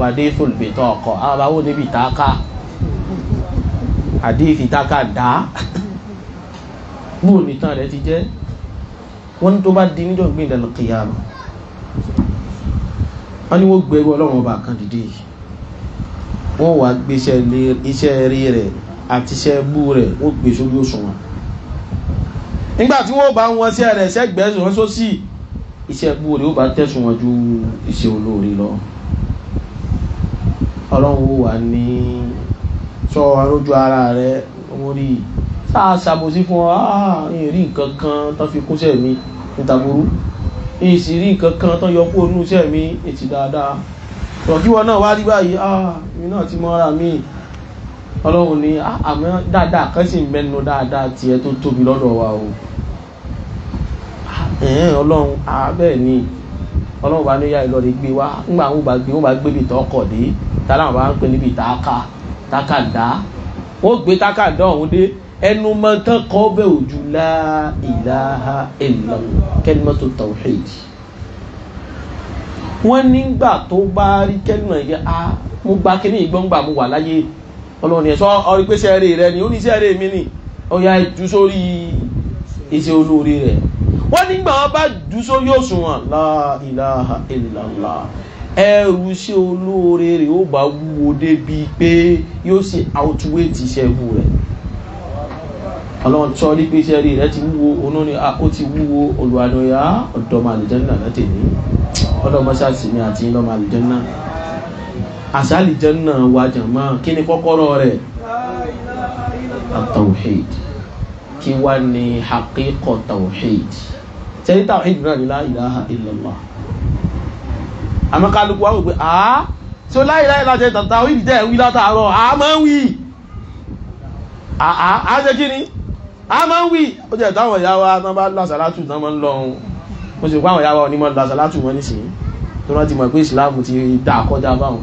Hadithu bitaqa. Àbáwò níbi ìtaaka hadith ìtaaka dá. Bóò nìtàn rẹ ti jẹ́? Wọ́n ní tó bá di níjọ́ ìdàlọ́ kìyàmù. Wọ́n ní wọ́n gbẹ̀rú ọlọ́run ọba kan dìde yìí wọ́n wá gbé iṣẹ́ rí rẹ̀ àti iṣẹ́ bú rẹ̀ wọ́n gbé sórí òṣùwọ̀n. Nígbà tí wọ́n bá wọn sí ẹ̀rẹ̀ sẹ́gbẹ̀ẹ́ wọn sósì iṣẹ́ bú rẹ̀ ó bá tẹ̀sùn wọn ju iṣẹ́ olóore lọ. Ọlọ́run wà ní sọ arójú ara rẹ̀. Wọ́n rí sáà ṣàbòsí fún ọ. Ìyìn rí nǹkan kan tó fi kúnṣẹ́ mi. Níta burú ìyìn sì rí nǹkan kan tó yọ kó nú iṣẹ́ ètì dáadáa tọ̀kíwọ́ náà wá rí báyìí ah mi náà ti mọ́ra mi. Ọlọ́run ní àmọ́ dáadáa kan sì ń mẹ́nu dáadáa tiẹ̀ tó tóbi lọ́dọ̀ wa o. Ẹ̀hìn ọlọ́run abẹ́ ni. Ọlọ́run bá ní yá ìlọrin gbé wá. Ńgbà wọn bá gbé wọn bá gbé bìtọ́ ọkọ̀ dé táwọn bá ń pè níbi ìtaaka tákàdá. Wọ́n gbé tákàdá ọ̀hún dé. Ẹnu mọ́tán kọ́ bẹ́ẹ̀ ojú la ilaha illallah. Kalimatu tawhid wọ́n nígbà tó bá rí kẹ́lìmọ̀ yẹ a mo gba kíní ìgbọ́ngbà mo wà láyé. Ọlọ́run yẹn sọ ọrí pé sẹ́ẹ̀rẹ̀ rẹ ni ó ní sẹ́ẹ̀rẹ̀ mi ni. Yá jù sórí iṣẹ́ olóore rẹ̀. Wọ́n nígbà wọn bá jù sórí òṣùwọ̀n la ilaha illallah. Ẹrù sí olóore rẹ̀ ó bá wúwo débi pé yóò sì outweigh iṣẹ́ wù rẹ̀ ọlọ́run sọ ní pé iṣẹ́ rẹ̀ ti wúwo onú ni ó ti wúwo olùwàdọ̀yà ọ̀dọ́mọ àlìjẹ́nà láti ní ọ̀dọ́mọ sáàsì mi àti ìlọ́mọ àlìjẹ́nà. Àṣà àlìjẹ́nà wà jàmọ́ kí ni kọ́kọ́rọ́ rẹ̀? At-tawhid. Kí wá ní haqiqa tawhid? Tẹ́lí tawhid náà ní la ilaha illallah? Àmọ́ kálukú wá wò pé àá tí ó la ilaha illallah jẹ́ tawhid tẹ́ wí látàárọ̀? Àá máa ń wí. Àá á ṣe kí ni a máa ń wí. Ó jẹ́ táwọn ìyá wa tán bá lásàlátù tán máa ń lọ ohun. Mo sì pàwọn ìyá wa onímọ̀ lásàlátù wọn nísìnyí tó rántí mọ̀ pé ìsìláàmù ti dá kọjá báwọn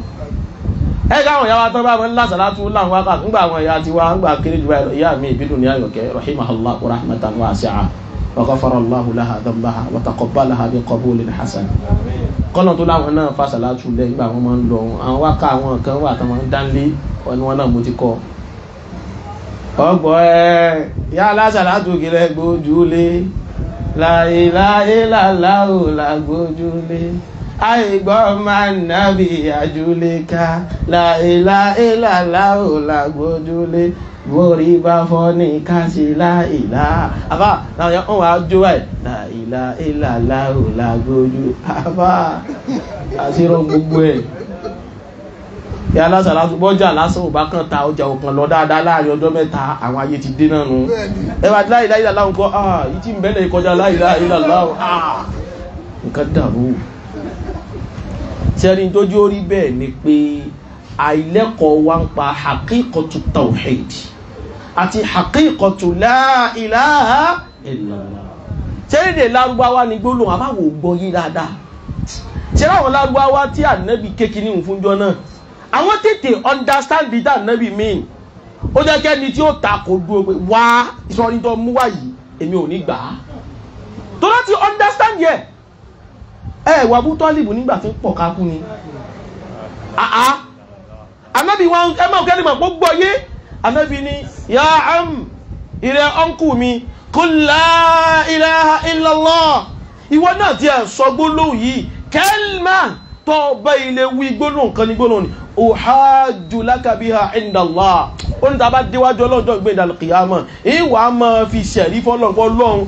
ẹ káwọn ìyá wa tán bá máa ń lásàlátù láwọn wákàtí. Ńgbà àwọn ìyá ti wá ńgbà kéré jù báyìí ìyá mi ìbídùn ní ayọ̀kẹ́ rahimahullah rahmatan wasi'a. Wa ghafara àwọn àwọn ọgbọ̀ ẹ yá lásàlátù kìlẹ̀ gbójúlé. Láìláì làláò làgbójúlé àìgbọ́ máa nàbí àjúlé ká. Láìláì làláò làgbójúlé borí bá fọ́ ní káṣí láìlá àbá láwọn wọ́n wá jó ẹ̀ láìláì làláò làgbójú àbá àṣírò gbogbo ẹ̀ lásán lásán bọ́jà lásán ò bá kàn ta ọjà òkan lọ dáadáa láàárín ọjọ́ mẹ́ta àwọn ayé ti dé náà nù ẹ bá láìláì làláwọ̀ kọ́ ah tí ń bẹ́lẹ̀ kọjá láìláì làláwọ̀ ah nǹkan dàrú. Sẹ́ni tójú orí bẹ́ẹ̀ ni pé àìlẹ́kọ̀ọ́ wa ń pa haqiqatu tawhid àti haqiqatu la ilaha illallah. Dè lárúbáwá ni gbólóhùn? Àbáwò gbọ́ yí dáadáa. Sẹ́ni àwọn lárúbáwá tí ànábì kékiní fúnjọ́ náà àwọn tètè understand the that nabi mean. Ó jẹ́ kẹ́ni tí ó ta kò dúró pé wá ìsọ̀rí tó mú wá yìí èmi ò ní gbà á. Tó láti understand yẹ ẹ wà bú tọ́lìbù nígbà tí ń pọ̀ kákú ni. Àá anábì wọn ẹ máa kẹ́ni mọ̀ gbogbo yé anábì ni ya am ìrẹ ọ̀nkù mi kul la ilaha illallah. Ìwọ náà ti ẹ̀ sọ gbólóhùn yìí. Kẹ́lmà tó bá ilé wí gbólóhùn kan ní gbólóhùn ni biha inda Allah ó ní tàbá déwájú ọlọ́jọ́ ìgbé ìdàlùkìyàmọ̀ ìwà máa fi ṣẹ̀rí fọ́lọ́pọ̀ lọ́hun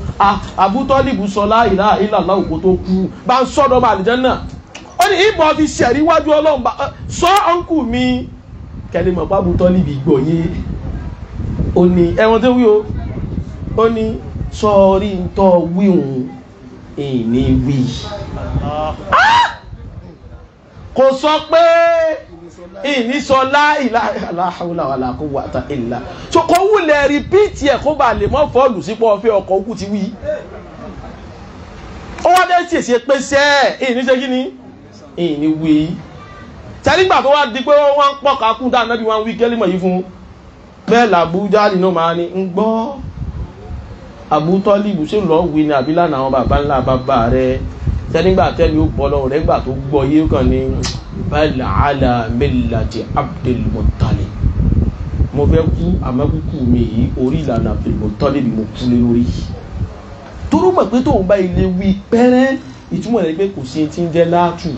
àbútọ́lìbù sọ la ilaha illallah òkú tó kú. Bá ń sọ́dọ̀ bá àlìjẹ́ náà ó ní ìbọn fi ṣẹ̀rí wájú ọlọ́run bá sọ ọ̀nkù mi. Kẹ́lẹ́ mọ̀ bá àbútọ́lìbù gbọ̀ yé ó ní ẹ̀wọ̀n tó wí o. Ó ní sọ́ọ́rí ń tọ́ wíhun ìní wí. Kò sọ pé ìníṣọlá ìlàhàwùlà kó wà tá ìlà so kò wulẹ̀ rìpíìtì ẹ̀ kó bá lè mọ́ fọ́ọ̀lù sípò ọ̀fẹ́ ọkọ̀ òkú ti wí. Ó wá dé ṣèṣe pé sẹ́ ìníṣẹ́ kí ni? Ìní wí. Tẹ́lígbà tó wá di pé wọ́n ń pọ̀ kakún tá ànábì wọn wí kẹ́límọ̀ yìí fún. Bẹ́ẹ̀ làbújá nínú máa ní ń gbọ́. Àbútọ́lìbù ṣé lọ́ọ́ wí ni àbí àwọn bàbá ńlá bàbá rẹ̀ tẹ́nígbà tẹ́ni ó bọ́ lọ́wọ́ rẹ́gbà tó gbọ́ yé kàn ní bal ala millati Abdul Muttalib. Mo fẹ́ kú àmọ́kúkú mi yìí orí ìlànà Abdul Muttalib bí mo kú lé lórí. Toró mọ̀ pé tóun bá ilé wí pẹ́rẹ́ ìtumọ̀ rẹ̀ pé kò sí ti ń jẹ́ látù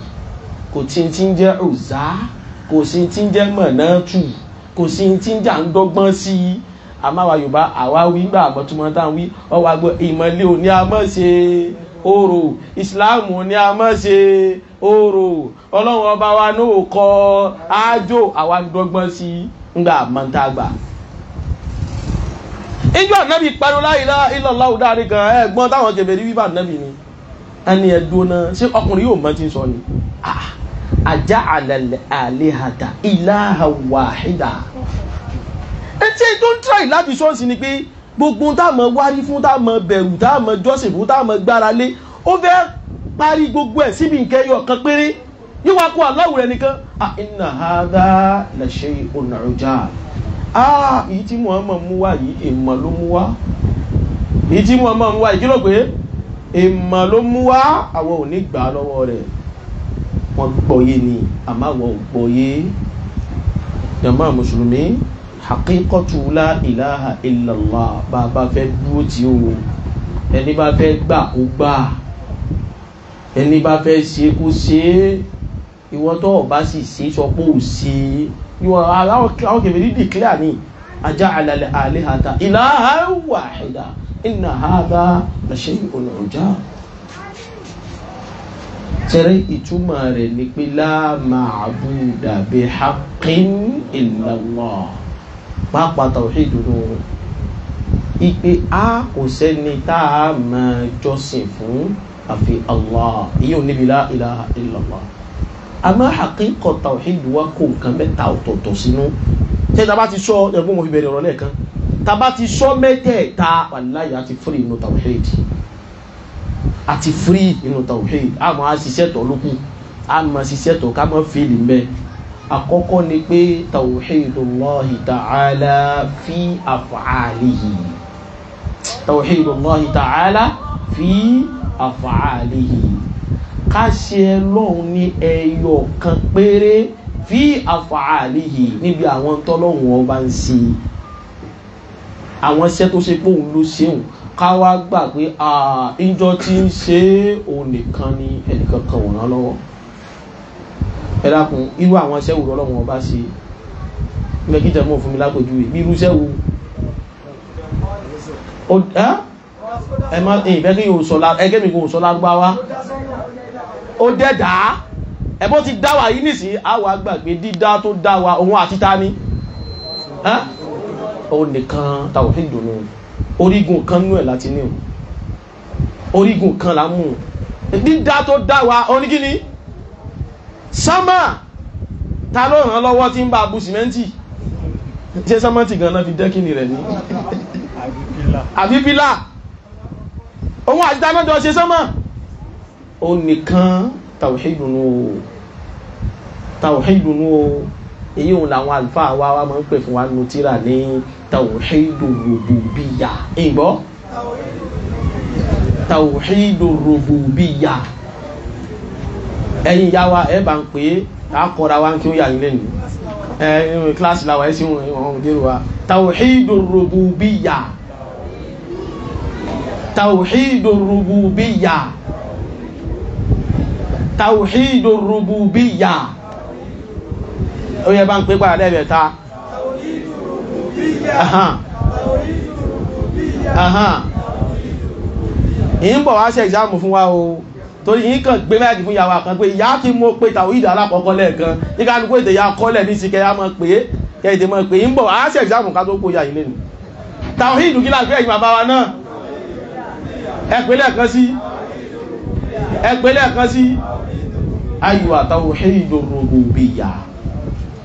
kò sí ti ń jẹ́ òzá kò sí ti ń jẹ́ mọ̀nàtù kò sí ti ń jà ń dọ́gbọ́n sí i. Àmàwà Yorùbá àwa wí gbà táwọn wí ọwọ́ àgbọ̀ ìmọ̀lẹ́ oro ìsìláàmù ni a máa ṣe. Oro ọlọ́run ọba wa náà kọ ájò àwa dọ́gbọ́n sí ngbà mọ́ntàgbà. ìjọ ànábì pariwo la ilaha illallah gan ẹ̀gbọ́n táwọn jẹ̀bẹ̀rí wíwá ànábì ni. Ẹni ẹ̀dùn ṣé ọkùnrin yóò mọ́ ti sọ ni? Aja'ala al-alihata ilahan wahida etí tó ń tíráì láti sọ́ọ̀sì ni pé gbogbo tá a mọ̀ wárí fún tá a mọ̀ bẹ̀rù tá a mọ̀ jọ́sìn fún tá a mọ̀ gbára lé ó fẹ́ parí gbogbo ẹ̀ síbi nǹkan ẹyọ kan péré. Yíwá kó aláwọ̀ rẹ̀ nìkan. Ah inna hadha la shay'un ujab. Ah èyí tí Muhammad mú wá yìí èèmọ̀ ló mú wá. Èyí tí Muhammad mú wá yìí kí ló pé? Èèmọ̀ ló mú wá. Àwọn ò ní gbà lọ́wọ́ rẹ̀. Wọ́n gbọ́yé ni àmọ́ àwọn ò gbọ́yé. Jàmá mùsùlùmí haqiqatu la ilaha illallah. Bá a bá fẹ́ dúró tí o. Ẹni bá fẹ́ gbà kó gbà. Ẹni bá fẹ́ ṣe kó ṣe ìwọ tó o bá sì ṣe sọ pé ò ṣe ìwọ àwọn kẹfìrí declare ni. Aja'ala al-alihata ilahan wahida. Inna hadha la shay'un ujab. Tẹ́rẹ́ ìtumọ̀ rẹ̀ ni pé la ma'buda bihaqqin illa Pàápàá tawhid nù ipe a kò sẹ́ni tá a máa jọ́sìn fún àfi Allah èyí ò níbi la ilaha illallah. Àmọ́ haqiqa tawhid wa kó nǹkan mẹ́ta ọ̀tọ̀ọ̀tọ̀ sínú. Tẹ́ tá a bá ti sọ ẹ̀gbọ́n mo fi bẹ̀rẹ̀ ọ̀rọ̀ lẹ́ẹ̀kan. Tá a bá ti sọ mẹ́tẹ̀ẹ̀ta wàláyé àti fúri inú tawhid. Àti fúri inú tawhid. Àmọ́ a ṣiṣẹ́ tọ̀ lókun. Àmọ́ ṣiṣẹ́ tọ̀ ká mọ́ fíìlì mbẹ́ àkọ́kọ́ ni pé tawhidullahi ta'ala fi af'alihi. Tawhidullahi ta'ala fi af'alihi. Ká ṣe Ọlọ́hun ní ẹyọ kan péré fi af'alihi níbi àwọn tọ́lọ́hun ọba ń ṣe. Àwọn iṣẹ́ tó ṣe pé ló ṣeun ká wá gbà pé ìjọ tí ń ṣe òun nìkan ni ẹnìkan kan án lọ́wọ́ ẹ dákun irú àwọn wo lọ́wọ́ ọba ṣe? Ilé kíjà mọ̀ fún mi lápòjúwe bí irú wo? Ẹ? Má bẹ́ẹ̀ kí yóò sọ ẹgẹ́ mi kò sọ lágbáwá ó dẹ́dà. Ẹ bó ti dá wa yìí nìsín àwọn àgbàgbé dídá tó dá wa àti ta ó nìkan orígun kan nú ẹ̀ láti ní orígun kan là sámà ta ló ràn lọ́wọ́ tí ń bá bu sìmẹ́ntì? Ṣé sámẹ́ntì gan náà fi dẹ́kìnì rẹ̀ ní àbí pílà. Òun àti dáná jọ ṣe sámà ó nìkan. Tawhid nù tawhid nù èyí òun làwọn àlùfáà wa wa máa ń pè fún wa nù tíra ní tawhidu rububiyya ìgbọ́ tawhidu rububiyya ẹ̀yin ìyá wa ẹ bá ń pè é àkọ́ra wa kí ó yà yín lẹ́nu. Ẹ ẹ kíláàsì làwọn ẹ sì wọn ọ̀hún dérò wa. Tawhidu rububiyya. Tawhidu rububiyya. Tawhidu rububiyya. Ó yẹ bá ń pè padà lẹ́ẹ̀mẹ́ta. Ìyí ń bọ̀ wá ṣe ìjáàmù fún wa o torí yìí kàn gbé mẹ́rin fún ìyàwó kan pé ìyá kí mo pe tàwíìdì alákọ̀ọ́kọ́ lẹ́ẹ̀kan. Nígbà nígbà èdè ya kọ́lẹ̀ ní sí kẹyà mọ́ pé kẹ́ẹ̀dè mọ́ pé ń bọ̀ wá ṣe ìjáàmù ká tó kó ya nù tàwíìdì kí láti ẹ̀yìn bàbá wa náà? Ẹ̀pẹ́ lẹ́ẹ̀kan sí. Ẹ̀pẹ́ lẹ́ẹ̀kan sí. Ayò tawhid rububiyya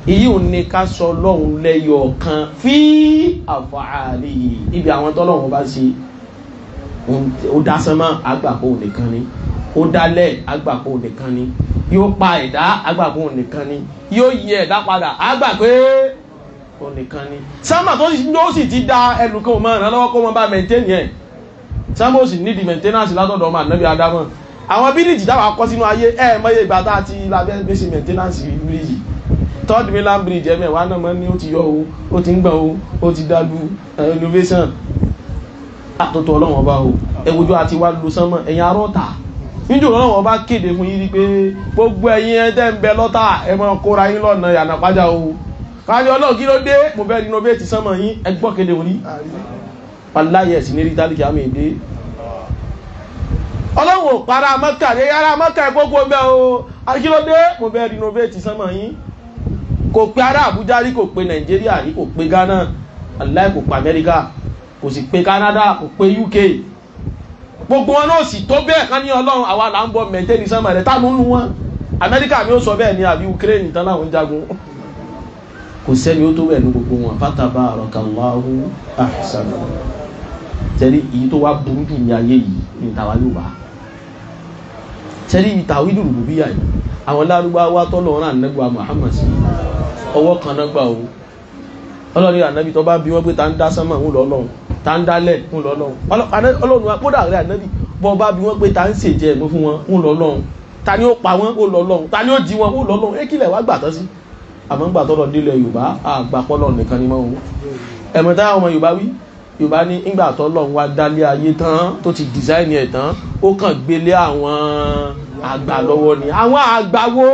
èyí ò ní ká sọ lọ́hun lẹ́yọ kan fí àfààlì ibi àwọn tọ́lọ́hun bá ṣe ó dá sánmọ́ àgbàpọ̀ nìkan ni ó dálẹ̀ àgbàpọ̀ nìkan ni. Yóò pa ẹ̀dá àgbàpọ̀ nìkan ni. Yóò yí ẹ̀dá padà àgbà pé nìkan ni. Sánmà tó sì ti dá ẹnìkan ọmọ ìrànlọ́ lọ́wọ́ kó wọn bá maintain yẹn. Sánmà ó sì ní di maintenance látọ̀dọ̀ ọmọ ànábì adámọ̀ àwọn bíríìjì táwọn akọ́ sínú ayé ẹ̀ mọ́yé ìgbà tá a ti labẹ́ gbèsè maintenance bíríìjì third mainland bridge ẹ̀mẹ̀ wà náà mọ́ ní ó ti yọ o ó ti ń gbọ̀n o ó ti dálu innovation. Àtòtò ọlọ́wọ́n ọba o. Ẹwùjọ àti wà lù sánmọ̀ ẹ̀yìn arọ́ta níjò ọlọ́wọ́n ọba kéde fún yín pé gbogbo ẹ̀yin ẹ̀dẹ́ ń bẹ lọ́tà ẹ máa kóra yín lọ́nà yànà pàjá o. Káyọ ọlọ́run kí ló dé? Mo fẹ́ renovate sánmọ̀ yín ẹ gbọ́ kéde orí aláyẹ̀ sí ní rí tálíkì àmì ìdé ọlọ́wọ́n para mọ́kà ní yàrá mọ́kà gbogbo mẹ́ o. Kí ló dé? Mo fẹ́ renovate sánmọ̀ yín. Kò pe ará Àbújá rí kò pe Nàìjíríà rí kò pe Ghana. Aláì kò Amẹ́ríkà kò sì pe Canada kò pe UK gbogbo wọn náà sì tó bẹ́ẹ̀ kan ní ọlọ́run àwa là ń bọ mẹ́tẹ́ni sánmà rẹ̀. Tá ló ń lu wọn? Amẹ́ríkà mi ó sọ bẹ́ẹ̀ ni àbí ukraine tán láwọn jagun. Kò sẹ́ni ó tó bẹ́ẹ̀ ní gbogbo wọn. Fatabarakallahu ahsanu. Tẹ́lí èyí tó wá burú jù ní ayé yìí ní ìtawà yóò wá. Tẹ́lí ìtàwí dùrù bí yà yìí àwọn lárúbáwá tọ́lọ̀ rán ànẹ́gbà muhammad sí. Ọwọ́ kan náà gbà o. Ọlọ́ni ànábì tó bá bí wọ́n pé ta ń ń lọ́lọ́run ọlọ́run wa kódà rẹ̀ ànábì bọ́ bá bí wọ́n pé ta ń ṣèjẹ́ ẹ̀mú fún wọn ń lọ́lọ́run. Ta ni ó pa wọn ó lọ́lọ́run. Ta ni ó jí wọn ó lọ́lọ́run. É kílẹ̀ wá gbà tán sí. Àmọ́ gbà tọ́lọ̀ nílẹ̀ yorùbá àgbà pọ́lọ̀ nìkan ni mọ́ ẹ̀mọ́ táwọn ọmọ yorùbá wí yorùbá ní ìgbà tọ́lọ̀ ń wá dálé ayé tán tó ti dìsáìnì ẹ̀ tán ó kàn gbélé àwọn àgbà lọ́wọ́ ni. Àwọn àgbà wo?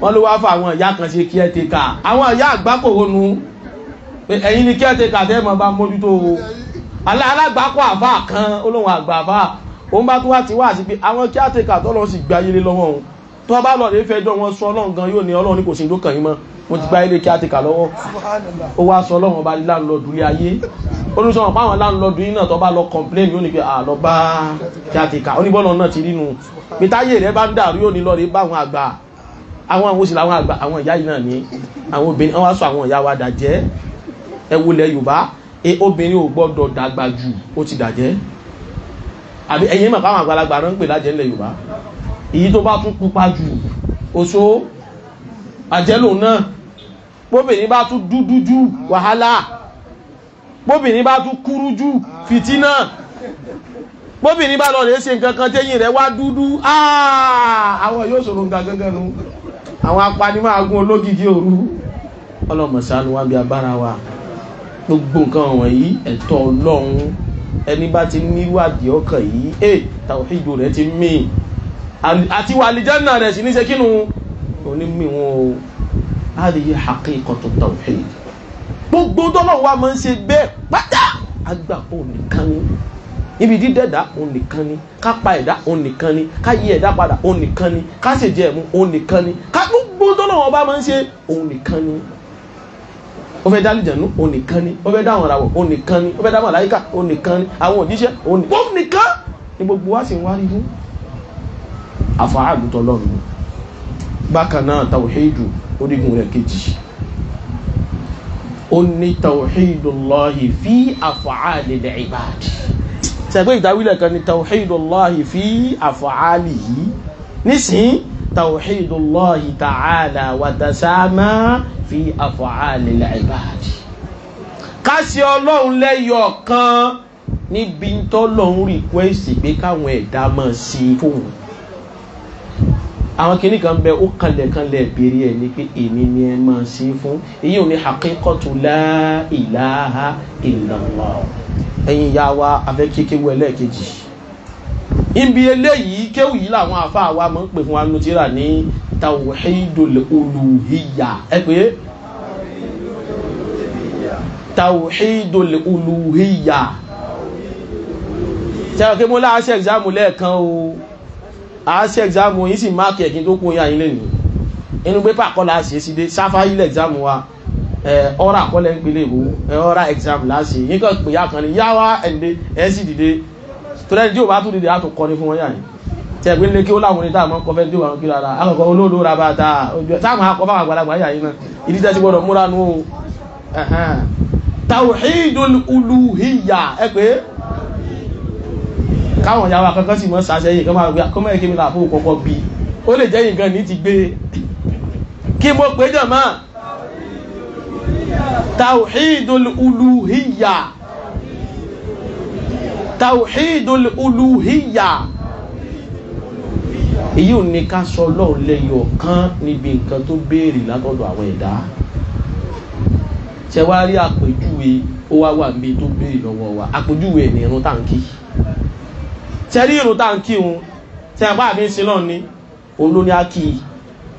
Wọ́n ló wá fún àwọn ìyá kan ṣe kí ẹ ti kà àwọn ìyá àgbákò wọnú ẹ̀yin ni kí ẹ ti kà tẹ́ mọ̀ bá mójútó o. Alágbàkọ àfà kan olóhùn àgbà àfà òun bá tún wá ti wá sí pé àwọn kí á ti kà tọ́lọ́ sì gba ayé lọ́wọ́ òun. Tó bá lọ lè fẹjọ́ wọn sọ ọlọ́run gan yóò ní ọlọ́run ní kò sí ìdókàn yín mọ́. Mo ti gba ilé ti kà lọ́wọ́ ó wá sọ ọlọ́run ọba láńlọ́ọ̀dù ilé ayé. Olùsọ̀rọ̀ páwọn láńlọ́ọ̀dù yín náà tó bá lọ kọ̀m̀pléìn yóò ní pé àlọ́ bá ti kà oníbọ̀nà náà ti rí nu pé táyé rẹ bá ń dàrú yóò ní lọ rí bá àwọn àgbà. Àwọn àwọn òsì làwọn àgbà àwọn ìyá yìí náà ní àwọn obìnrin wọn wá sọ àwọn ìyá wa dàjẹ́ ẹ wulẹ̀ yorùbá obìnrin ò gbọ́dọ̀ dàgbà jù ó ti dàjẹ́. Àbí ẹ̀yin mọ̀ káwọn àgbàlagbà náà ń pè lájẹ́ ńlẹ̀ yorùbá? Èyí tó bá tún pupa jù oṣó àjẹ́lò náà bóbìnrin bá tún dúdú jù wàhálà bóbìnrin bá tún kúrú jù fìtínà bóbìnrin bá lọ rẹ̀ ṣe nǹkan kan tẹ́yìn rẹ̀ wá dúdú àwọn yóò sọ̀rọ̀ nǹkan gẹ́gẹ́ nu àwọn apanimọ̀ ológigi òru. Ọlọ́mọ̀sánú wá bí abára wa gbogbo nǹkan wọ̀nyí ẹ̀tọ́ ọlọ́run. Ẹni bá ti níwádìí ọkàn yìí ẹ̀ tàwíìdù rẹ̀ ti mí. Àti wà àlìjánà rẹ̀ sì ní ṣe kínú. Onímì wọn o. Hadhihi haqiqatu tawhid. Gbogbo tọ́lọ́run wa máa ń ṣe bẹ́ẹ̀ pátá àgbà òun nìkan ni. Ibi dídẹ̀dá òun nìkan ni. Ká pa ẹ̀dá òun nìkan ni. Ká yí ẹ̀dá padà òun nìkan ni. Ká ṣèjẹ́ ẹ̀mú òun nìkan ni. Ká gbogbo tọ́lọ́run ọba máa ń ṣe òun nìkan ni ó fẹ́ dá lìjànú òun nìkan ni. Ó fẹ́ dá àwọn ìràwọ̀ òun nìkan ni. Ó fẹ́ dá màláíkà òun nìkan ni. Àwọn òjíṣẹ́ òun nìkan ni gbogbo wa sì ń wá rí fún àfààlù tọ́lọ́run bákan náà tàwíhídù orígun rẹ̀ kejì. Ó ní tàwíhídùllahi fi àfààlì al-ibad sẹ́gbẹ́ ìdáwílẹ̀ kan ní tàwíhídùllahi fi àfààlì yìí nísìn tàwíhídùllahi ta'ala wa tasama fi àfààlì al-ibad ká sí ọlọ́run lẹ́yọ̀ kan níbi tọ́lọ́run rìkwẹ́sì pé káwọn ẹ̀dá máa sí fóun. Àwọn kìnnì kan bẹ ó kanlẹ̀ kanlẹ̀ béèrè ẹ̀ ní pé èmi ni ẹ máa ṣe fún. Èyí ò ní haqiqatu la ilaha illallah. Ìyá wa afẹ́ kékeré ibi eléyìí kéwù yìí làwọn àfáà wa máa ń pè fún wa nínú tírà ní tawhidul uluhiyya. Ẹ pé? Tawhidul uluhiyya. Kò kí mo láṣẹ ẹ̀gzámù lẹ́ẹ̀kan o. A ṣe exam yìí sì máàkì ẹ̀kí tó kún yà yín lẹ́nu. Inú pépà kọ́ la ṣe sí dé. Sáfà ilẹ̀ exam wa. Ọ̀rọ̀ àkọlẹ̀ ń gbélé ìbò. Ọ̀rọ̀ exam la ṣe. Pé yá kan ní yá wá ẹ̀ǹdẹ́ ẹ̀ sì dìde tó lẹ́ni ò bá tún dìde á tún kọ́ ni fún wọn yà yín. Tí lé kí ó láwọn oníta àmọ́ kọfẹ́ tí wọn kí rárá akọ̀kọ́ olóòdó ra bá ta táwọn akọ àgbàlagbà yà yín náà. Ìdí tẹ́sí gbọ́dọ̀ múra nù o. Tawhidul uluhiyya. Ẹ pé káwọn ìyàwó akẹ́kọ́ sì mọ́ sàṣẹ́yìn kọ́ máa gbé akọ́mọ́ ẹ̀kí mi láàfún kọ́kọ́ bí. Ó lè jẹ́ nǹkan ní ti gbé. Kí mo pè jọ mọ́ tawhidul uluhiyya tawhidul uluhiyya. Èyí ò ní ká sọ lọ́ọ̀ lẹ́yọ̀ kan níbi nǹkan tó béèrè látọ̀dọ̀ àwọn ẹ̀dá. Ṣe wá rí àpèjúwe ó wá wà níbi tó béèrè lọ́wọ́ wa. Àpèjúwe ẹ̀ ní irun táǹkì tẹ́rí ìrùn tá ń kí un tí a bá mi sí náà ní olóní ákì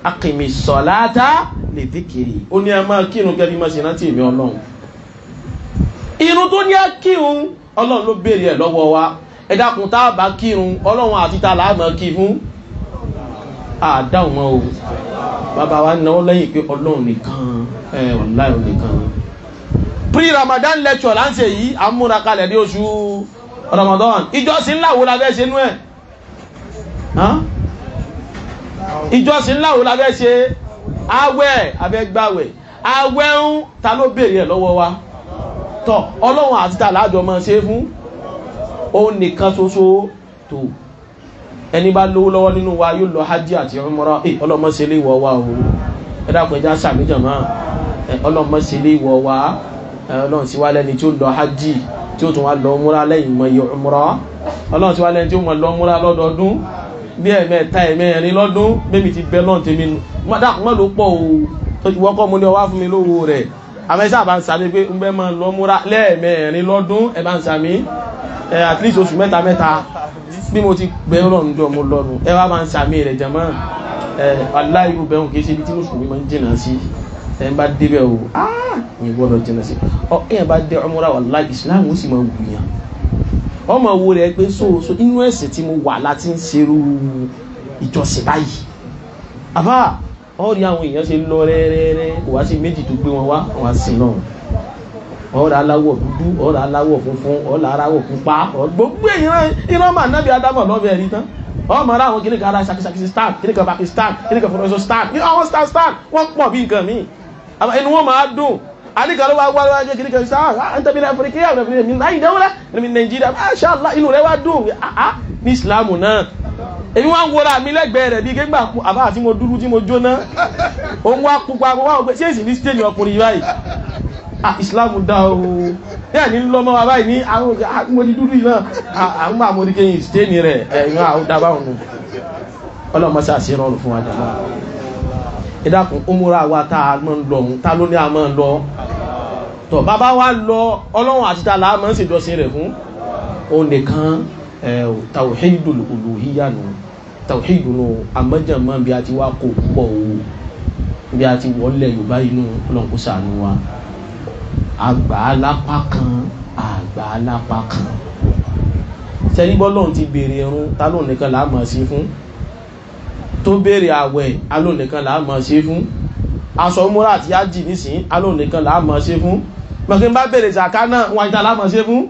akìmì sọ̀láta lè díkìrì ó ní a máa kírun kẹ́rí máa ṣe rántí ìmí ọlọ́run. Irun tó ní ákírun ọlọ́run ló béèrè ẹ̀ lọ́wọ́ wa. Ẹ dákun tá a bá kírun ọlọ́run àti ta là kí fún. Àdáhùn mọ́ bàbá wa náwó lẹ́yìn pé ọlọ́run nìkan. Ẹ ọ̀láyọ̀ nìkan. Pre Ramadan lecture láǹṣẹ̀ yìí à ń múra kalẹ̀ ní oṣù Ramadan. Ìjọsìn ńlá wo la fẹ́ ṣe nú ẹ̀? Ìjọsìn ńlá wo la fẹ́ ṣe? Awẹ́ abẹ́ gbàwẹ̀. Awẹ́ ń ta ló béèrè ẹ̀ lọ́wọ́ wa tọ́ ọlọ́run àti ta láàjọ máa ṣe fún. Òun nìkan ṣoṣo tó. Ẹni bá lówó lọ́wọ́ nínú wa yóò lọ hajj àti umrah. Ẹ ọlọ́mọ ṣe lè wọ̀ wá o. Ẹ dákun ẹja sàmìjàn máa ẹ ọlọ́mọ ṣe lè wọ̀ wá ẹ ọlọ́run sì wá lẹ́ni tí ó lọ hajj tí ó tún wá lọ umrah lẹ́yìn mọ iye umrah. Ọlọ́run sì wá lẹ́ni tí ó mọ lọ umrah lọ́dọọdún. Bí ẹ̀mẹ́ta ẹ̀mẹ́rin lọ́dún. Bẹ́ẹ̀ mi ti bẹ́ lọ́n tèmi nù. Dákun má ló pọ̀ o. Ìwọ kọ́ mo ní ọwá fún mi lówó rẹ̀ àmẹ́sà bá ń sàmì pé ń bẹ́ máa lọ umrah lẹ́ẹ̀mẹ́rin lọ́dún ẹ bá ń sàmì. Ẹ at least oṣù mẹ́ta mẹ́ta. Bí mo ti bẹ ọlọ́run jọ mo lọ́nu ẹ wá máa ń sàmì rẹ̀ jẹ̀mọ́ ẹ aláìrú bẹ̀rùn kìí ṣe ibi tí mùsùlùmí máa ń jìnnà sí. Ẹ bá débẹ̀ o ní gbọ́dọ̀ jìnnà sí. Ọ ẹ bá dé umrah wallahi islam ó sì máa wù yàn. Ọmọ wo rẹ pé so inú ẹ̀sìn tí mo wà láti ń ṣerú ìjọsìn báyìí. Àbá ọ rí àwọn èèyàn ṣe lọ rẹ́rẹ́rẹ́ kò wá sí méjì tó gbé wọn wá wọn á sìn náà ọ̀rọ̀ aláwọ̀ dúdú ọ̀rọ̀ aláwọ̀ funfun ọ̀rọ̀ aláwọ̀ pupa gbogbo èèyàn iná mà nábì adámọ̀ lọ́bẹ̀ rí tán. Ọmọ ara àwọn kìnnìkan ara Sakistan kìnnìkan Pakistan kìnnìkan fọlọ́sọ stan ní àwọn star stan wọ́n pọ̀ bí nǹkan mi. Inú wọn máa dùn. Àníkà ló wá wá wá jẹ́ kìnnìkan stan ẹ̀ńtẹ́bí náà fúri kíyà rẹ̀ fúri mi náà ìdáwọ́lá ní Nàìjíríà Masha Allah inú rẹ̀ wá dùn. Ní Ìsìlámù náà èmi wá ń wọra mi lẹ́gbẹ̀ẹ́ rẹ̀ bí gbẹ́gbà àbá àti mo dúdú tí mo jóná. Òun wá pupa wá pé ṣé èsì ní stéènì ọkùnrin báyìí? Islam dá o. Bẹ́ẹ̀ ni lọ́mọ wa báyìí ní àwọn amòdì dúdú yìí náà. Àwọn máa mọ̀dí kẹ́yìn stéènì rẹ̀ ẹ̀yìn àwọn dábà ọ̀nù ọlọ́mọsí àṣírí ọ̀rùn fún wa jàmá. Ìdákun umura wa tá a máa ń lọ òun tá ló ní a máa ń lọ. Tọ̀ òun tawhidul uluhiyya nù. Tawhidu nù àmọ́jàmọ́ bí a ti wá kó pọ̀ o bí a ti wọlé yorùbá inú ọlọ́run kó ṣàánú wa. Àgbà alápá kan àgbà alápá kan. Sẹ́ni bọ́lọ́run ti béèrè ẹrun ta ló nìkan là á mọ̀ sí fún? Tó béèrè àwẹ̀ aló nìkan là á mọ̀ sí fún? Aṣọ múra àti ájì nísìn aló nìkan là á mọ̀ sí fún mọ̀kí béèrè náà wọn àyíká là á mọ̀ sí fún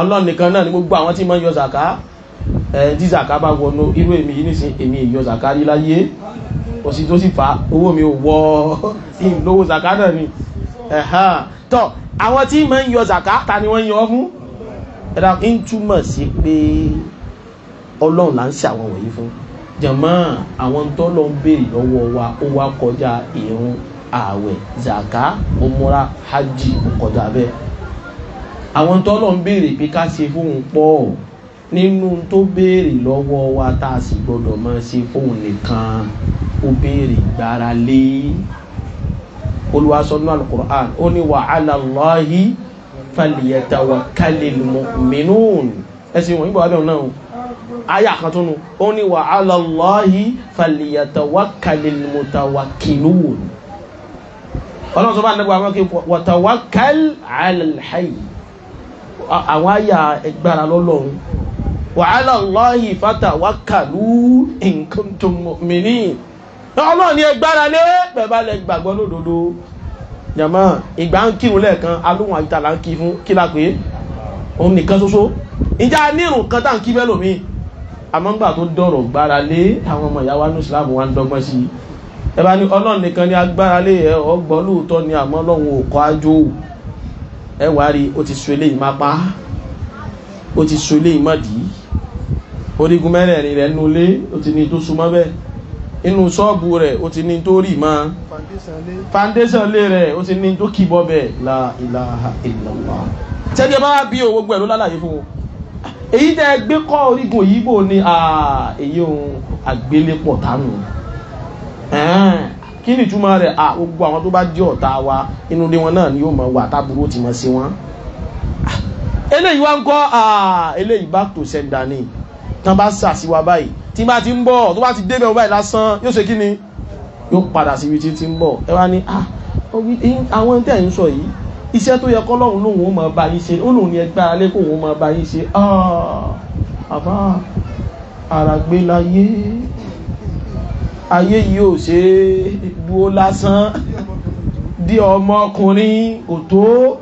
ọlọ́run nìkan náà ni gbogbo àwọn tí máa ń yọ zàká. Tí zàká bá wọnú irú èmi yìí nísìn èmi ìyọ zàká rí láyé. Òsì tó sì fà owó mi ò wọ *laughs* ìlówó zàká náà ni. Tọ́ àwọn tí ma ń yọ zaka ta ni wọ́n yọ fún? Ẹ̀dá ń túmọ̀ sí pé ọlọ́run là ń ṣe àwọn wọ̀nyí fún. Jàmọ́ àwọn tọ́lọ́ ń béèrè lọ́wọ́ wa ó wá kọjá ìrun ààwẹ̀ zaka umura hajj kọjá bẹ́ẹ̀ àwọn tọ́lọ́ ń béèrè pé ká ṣe fóun pọ̀ nínú tó béèrè lọ́wọ́ wa tá a sì gbọ́dọ̀ máa ṣe fóun nìkan ó béèrè gbára lé olùwàsánú alukur'an ó ní wa ala Allahi falyatawakkalil mu'minun. Ẹsìn wọ̀nyí bọ̀ abẹ́rún náà ayà kan tó nu ó ní wa ala Allahi falyatawakkalil mutawakkilun ọlọ́run tó bá nígbà wọn kí wa tawakkal ala al-hayy àwọn ayà ẹgbàrá lọ́lọ́run. Wa ala Allahi fatawakkalu in kuntum mu'minin. Ọlọ́run ní ẹgbára lé bẹ̀bá lẹ gbàgbọ́ lódodo. Jàmọ́ ìgbà ń kírun lẹ́ẹ̀kan alóhùn àyíta là ń kí fún kí la pé òun nìkan ṣoṣo. Ìjà nírun kan tá à ń kí bẹ́ẹ̀ lómi? Àmọ́ ńgbà tó dọ̀rọ̀ gbára lé àwọn ọmọ ìyá wa ní Islam wa ń dọ́gbọ́n sí i. Ẹ bá ní ọlọ́run nìkan ní agbára lé ẹ ọgbọ́n lóòótọ́ ni àmọ́ ọlọ́run ò kọ́ ájò ẹ wá rí ó ti so eléyìí má pa ó ti so eléyìí má dì í. Orígun mẹ́rẹ̀ẹ̀rin rẹ̀ nulẹ̀ ó ti ní tó súnmọ́ bẹ́ẹ̀. Inú ṣọ́ọ̀bù rẹ̀ ó ti ní tó rí máa foundation lé rẹ̀ ó ti ní tó kìbọ̀ bẹ̀ la ilaha illallah. Tẹ́jẹ́ bá bí o gbogbo ẹ̀ ló lálàyé fún o èyí tẹ́ gbé kọ́ orígun yìí bò ní èyí ohun àgbélépọ̀ tánu kí ni ìtumọ̀ rẹ̀? Gbogbo àwọn tó bá jẹ́ ọ̀tá wa inú ilé wọn náà ni yóò mọ̀ wà tábúrò ti mọ̀ sí wọn. Eléyìí wá ń kọ́ eléyìí back to sender ni. Tán bá sàsíwá báyìí tí bá ti ń bọ̀ tó bá ti débẹ̀ báyìí lásán yóò ṣe kí ni? Yóò padà síbi tí ti ń bọ̀. Ẹ wá ní àwọn tẹ́ ń sọ yìí iṣẹ́ tó yẹ kọ́lọ́run lóhun ó máa bá yín ṣe ó lòun ẹgbẹ́ alẹ́ kó òun máa bá yín ṣe. Àbá àràgbé láyé ayé yìí ò ṣe é dúó lásán. Di ọmọkùnrin kò tó.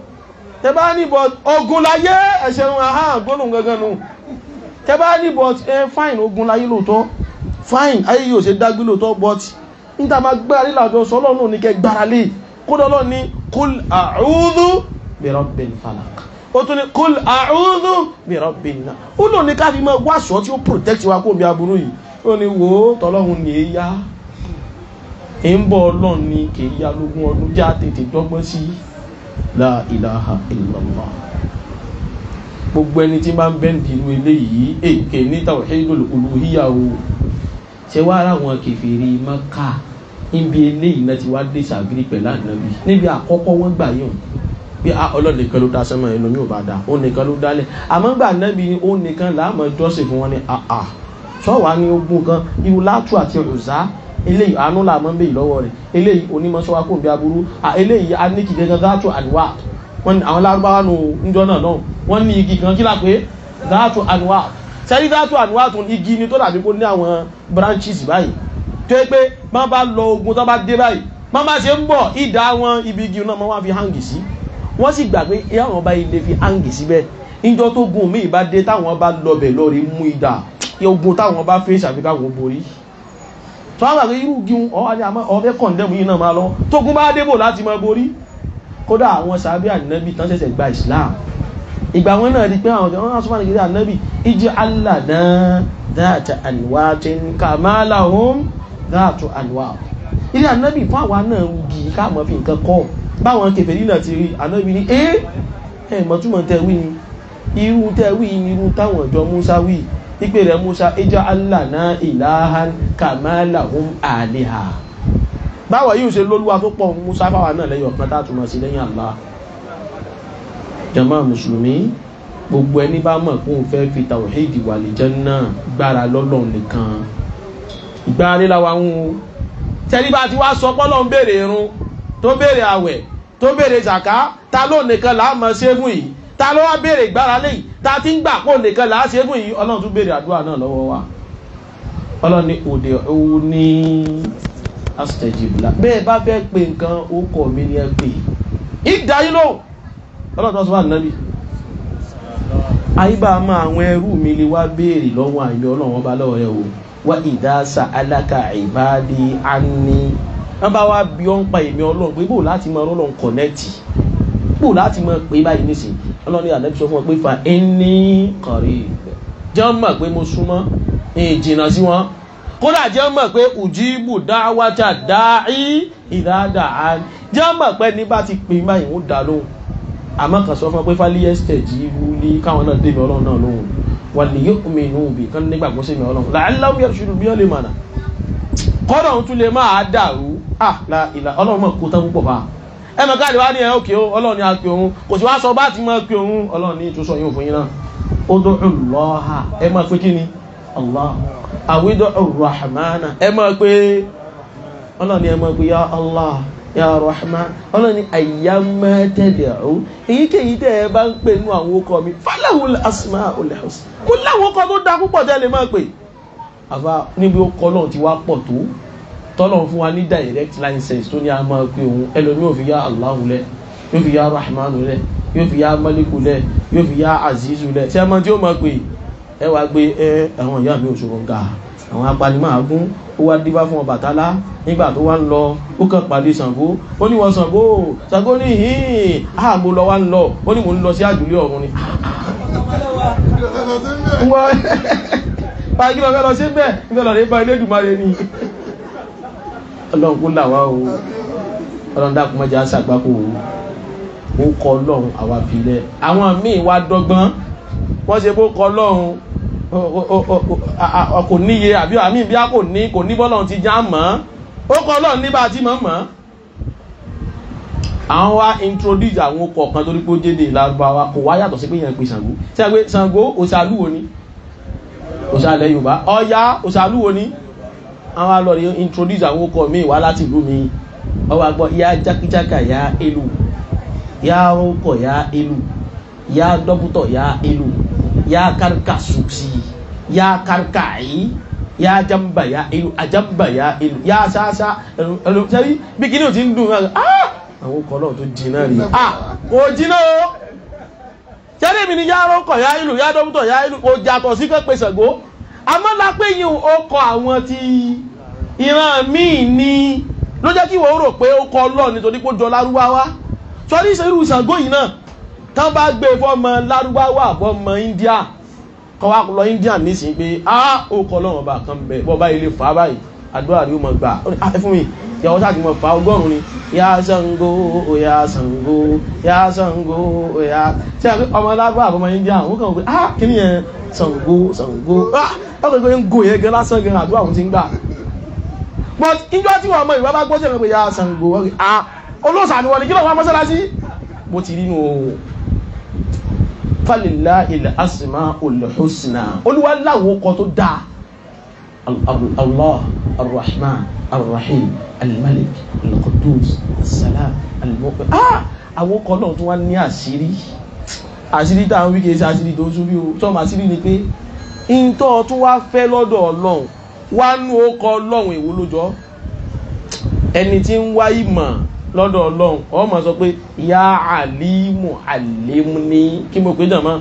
Tẹ bá ní bọ ogun láyé ẹ̀ṣẹ̀ wọn àhán gbónú gangan nù. Tẹ bá ní ẹ fáìn ogun láyé lóòótọ́. Fine ayé yóò ṣe dágbé lóòótọ́ but níta máa gbára lé làjọ sọ ọlọ́run ní kẹ́ gbára lé. Ní kul a'udhu bi rabbil falaq. Ó tún ní kul a'udhu bi rabbin nas ó lò ní káfí mọ́ wáṣọ tí ó protect wa kó bí aburú yìí ó ní ó tọ́lọ́run ní í yá. Ń bọ̀ ọlọ́run ní kì í yá lógún ọdún já tètè dọ́gbọ́n sí. La ilaha illallah. Gbogbo ẹni tí máa ń bẹ́ǹdì inú eléyìí èké ní tawhidul uluhiyya o. Ṣe wá ara wọn kèfèrí Mákà? Níbi eléyìí náà ti wá dé sàgírí pẹ̀lú ànábì. Níbi àkọ́kọ́ wọn gbà yàn bí ọlọ́run nìkan ló dá sánmọ̀ mi ò bá dá ó nìkan ló dálẹ̀. Àmọ́ gbà ànábì ni ó nìkan láàmú jọ́sìn fún wọn ni àà sọ́wọ́ ní ogun kan irú látú àti ọ̀zá eléyìí àánú làmọ́ ń bèyì lọ́wọ́ rẹ̀. Eléyìí onímọ̀sọ́wá kò ń bí aburú. Eléyìí aníkì gẹ́gẹ́ látú àdúrà wọ́n ní àwọn lárúbáwá nù níjọ́ náà náà. Wọ́n ní igi kan kí là pé látú àdúrà sẹ́rí látú àdúrà tún igi ni tó dàbí kó ní àwọn branches báyìí? Tó yẹ pé má bá lọ ogun tó bá dé báyìí má bá ṣe ń bọ̀ ìdá wọn ibi igi náà wọ́n fi hangi sí. Wọ́n sì gbà pé ìyáwọn ọba ilé fi hangi síbẹ̀. Níjọ́ tó gun mí ìbá ogun táwọn bá fèsì àfi káwọn borí. Tó wá gbàgbé irú igi ọ̀fẹ́ kọ̀ǹdẹ́mù yìí náà máa lọ. Tógun bá débò láti máa borí. Kódà àwọn sàbí ànábì tán ṣẹ̀ṣẹ̀ gba Islam. Ìgbà wọn náà di pé àwọn ọ̀dọ́ wọn sọ́mọ́ nìgbésí ànábì ìjì alàdá dáàtà àníwá tí ń kà máa làwọn dáàtò àníwá ilé ànábì fún àwa náà gì káàmọ́ fi nǹkan kọ́. Báwọn kèfèrí náà ti rí ànábì ní ẹ́ ẹ̀ mọ̀túmọ̀ tẹ́ wí ni. Irú tẹ́ ni irú táwọn ọ̀dọ́ Musa wí ìpè rẹ̀ Musa ìjà alàná ìlàhán kà máa làwọn àleha báwo yíò ṣe lólúwa tó pọ̀ Musa fáwa náà lẹ́yìn ọ̀kan tátùmọ̀ sí lẹ́yìn Allah. Jama mùsùlùmí gbogbo ẹni bá mọ̀ kó ń fẹ́ fi tawhid wà lè Jánnà gbára lọ́lọ́run nìkan. Ìgbára líla wa ń wo. Tẹ́lí bá ti wá sọ pọ́lọ́ ń béèrè irun tó béèrè àwẹ̀ tó béèrè zàká ta ló nìkan là á mọ̀ ṣe fún yìí ta ló wá béèrè ìgbára lẹ́yìn ta ti ń gbà pò nìkan là á ṣe fún yìí? Ọlọ́run tún béèrè àdúrà náà lọ́wọ́ wa. Ọlọ́run ní òde òun ní astajibla. Bẹ́ẹ̀ bá fẹ́ pé nǹkan ó kọ̀ mí ní ẹ pé ìdáyí lóhùn. Ọlọ́tọ́ sọ wà nábì àyíbá máa àwọn ẹrú mi lè wá béèrè lọ́wọ́ àyè ọlọ́wọ́n bá lọ́wọ́ rẹ̀ o. Wá ìdásà aláka ìbáde àní wọ́n bá wá bí ọ́n pa èmi ọlọ́run pé bò láti mọ ọlọ́run kọ̀nẹ́tì bò láti mọ pé báyìí nísìn ọlọ́run ní ànábì sọ fún wọn pé fa ẹni kọ̀rí jẹ́ wọ́n mọ̀ pé mo súnmọ́ ìjìnà sí wọn. Kódà jẹ́ mọ̀ pé ùjíbù dáwájà dáí ìdáadáa jẹ́ mọ̀ pé ní bá ti pè báyìí ó dá lóhùn. Àmọ́ kan sọ fún ọ pé fálíyẹ́sítẹ̀ jí wúlí káwọn náà dé mi ọlọ́run náà lóhùn. Wà ní yóò mi nù bí kán nígbàgbọ́ sí mi ọlọ́run làálàá ó lè dàrú. Àlà ìlà ọlọ́run mọ̀ ẹ mọ̀ káàdì wá ní ẹ òkè o ọlọ́run ní apè òun. Kò sí wá sọ bá ti mọ̀ pé òun. Ọlọ́run ní ìtúsọ yóò fún yín náà. Ó dó ọlọ́ha ẹ mọ̀ pé kí ni? Allah. Àwídọ̀ rahmana ẹ mọ̀ pé ọlọ́run ẹ mọ̀ pé ya allah ya rahman. Ọlọ́run ní ayyamma tad'u. Èyíkéyìí tẹ́ ẹ bá ń pè nú àwọn okọ̀ mi máa pè. Ó pọ̀ tó tọ́lọ̀ fún wa ní direct license tó ní a máa pè òun. Ẹlòmí ò fi yá Allahu lẹ̀ yóò fi yá Rahmanu lẹ̀ yóò fi yá Maliku lẹ̀ yóò fi yá Azizu lẹ̀. Tí a máa tí ó máa pè ẹ wá gbé ẹ àwọn ìyá mi ò ṣòro ga. Àwọn apanimọ̀ọ́gún ó wá díbá fún Ọbàtálá nígbà tó wá ń lọ ó kàn pàdé Ṣàngó. Ó ní wọn Ṣàngó Ṣàngó ní hìn áà mo lọ wá ń lọ. Ó ní mo ń lọ sí àjùlé ọ̀run ni. Lọ *laughs* fẹ́ lọ sí bẹ́ẹ̀ níbẹ̀ lọ rí bá ilé ìdùmarè ni ọlọ́run kó là wá o. Ọlọ́run dákun mọ́jà ṣàgbákò o. Ó kọ ọlọ́run àwa filẹ̀ àwọn míì wá dọ́gbọ́n. Wọ́n ṣe bó kọ ọlọ́run. Kò níye àbí àmì bí a kò ní kò ní bọ́lọ́run ti já mọ́. Ó kọ ọlọ́run níbà tí mọ́ mọ́. Àwọn wá introduce àwọn okọ̀ kan torí pé ó jẹ́dẹ̀ Lárúbáwá. Kò wá yàtọ̀ sí pé yẹn pe Ṣàngó. A Ṣàngó òṣàlúwo ni? Òṣàlẹ̀ yorùbá. Ọya òṣàlúwo ní àwọn alọ́rẹ̀ introduce àwọn okọ̀ mi wá láti ìlú mi. Ọwọ́ àgbọ̀ ya jákíjáká ya elu. Ya ọkọ̀ ya elu. Ya dọ́bútọ̀ ya elu. Ya kárìkà sùsì ya kárìkà yìí ya jamba ya elu ajamba ya elu. Ya ṣáṣá. Ẹlò sẹ́rí bí kí ni ò ti ń dùn náà? Àwọn okọ̀ náà tó jìnnà rí ah! Kò jìnnà o. Jẹ́rìí mi ni yá rọ́kọ̀ yá ìlú yá dọ́bútọ̀ yá ìlú kò jàtọ̀ sí pé Ṣàngó àmọ́ lápé yìí ó kọ àwọn ti ìran míì ní ló jẹ́ kí wọ́n rò pé ó kọ ọlọ́ọ̀ nítorí pé ó jọ lárúbáwá. Sọrí ìṣerú Ṣàngó yìí náà tán bá gbé fọ́mọ lárúbáwá àbọ̀mọ India kọ́ wá lọ India nísìnyí pé á ó kọ ọlọ́run ọba kan bẹ̀ bọ́ báyìí lè fà á báyìí àdúrà rí ó mọ̀ gbà. Ó fún mi. Ìyàwó sáà ti mọ̀ fà ọgọ́rùn-ún ni. Ya Ṣàngó ya Ṣàngó ya Ṣàngó ya. Àpé ọmọ lárúbáwá àbọ̀mọ India wọ́n kàn wọ́n pé á kí ọkọ̀ ìgbẹ́ ń gò yẹn gan lásán gan àdúrà òun ti ń gbà. But ìjọ tí wọn mọ ìwà bá gbọ́sẹ̀ pé ya Ṣàngó. Ah olóòsà ni wọn ni kí ló wá mọ́sálásí bó ti rí nù o. Falilá ilẹ̀ asìmá olùhùsìnà olúwa láwọn kan tó dáa allah arrahman arrahim almalik alqudus asalam almuqin ah àwọn kan náà tó wá ní àṣírí. Àṣírí tá à ń àṣírí tó tún bí o. Tó máa ṣírí ni pé ìntọ́ tún wá fẹ́ lọ́dọ̀ ọlọ́run wá nú ọkọ̀ ọlọ́run èwo lójọ́ ẹni tí ń wá ìmọ̀ lọ́dọ̀ ọlọ́run ọ ma sọ pé ya alimu alimni kí mo pè jàmá?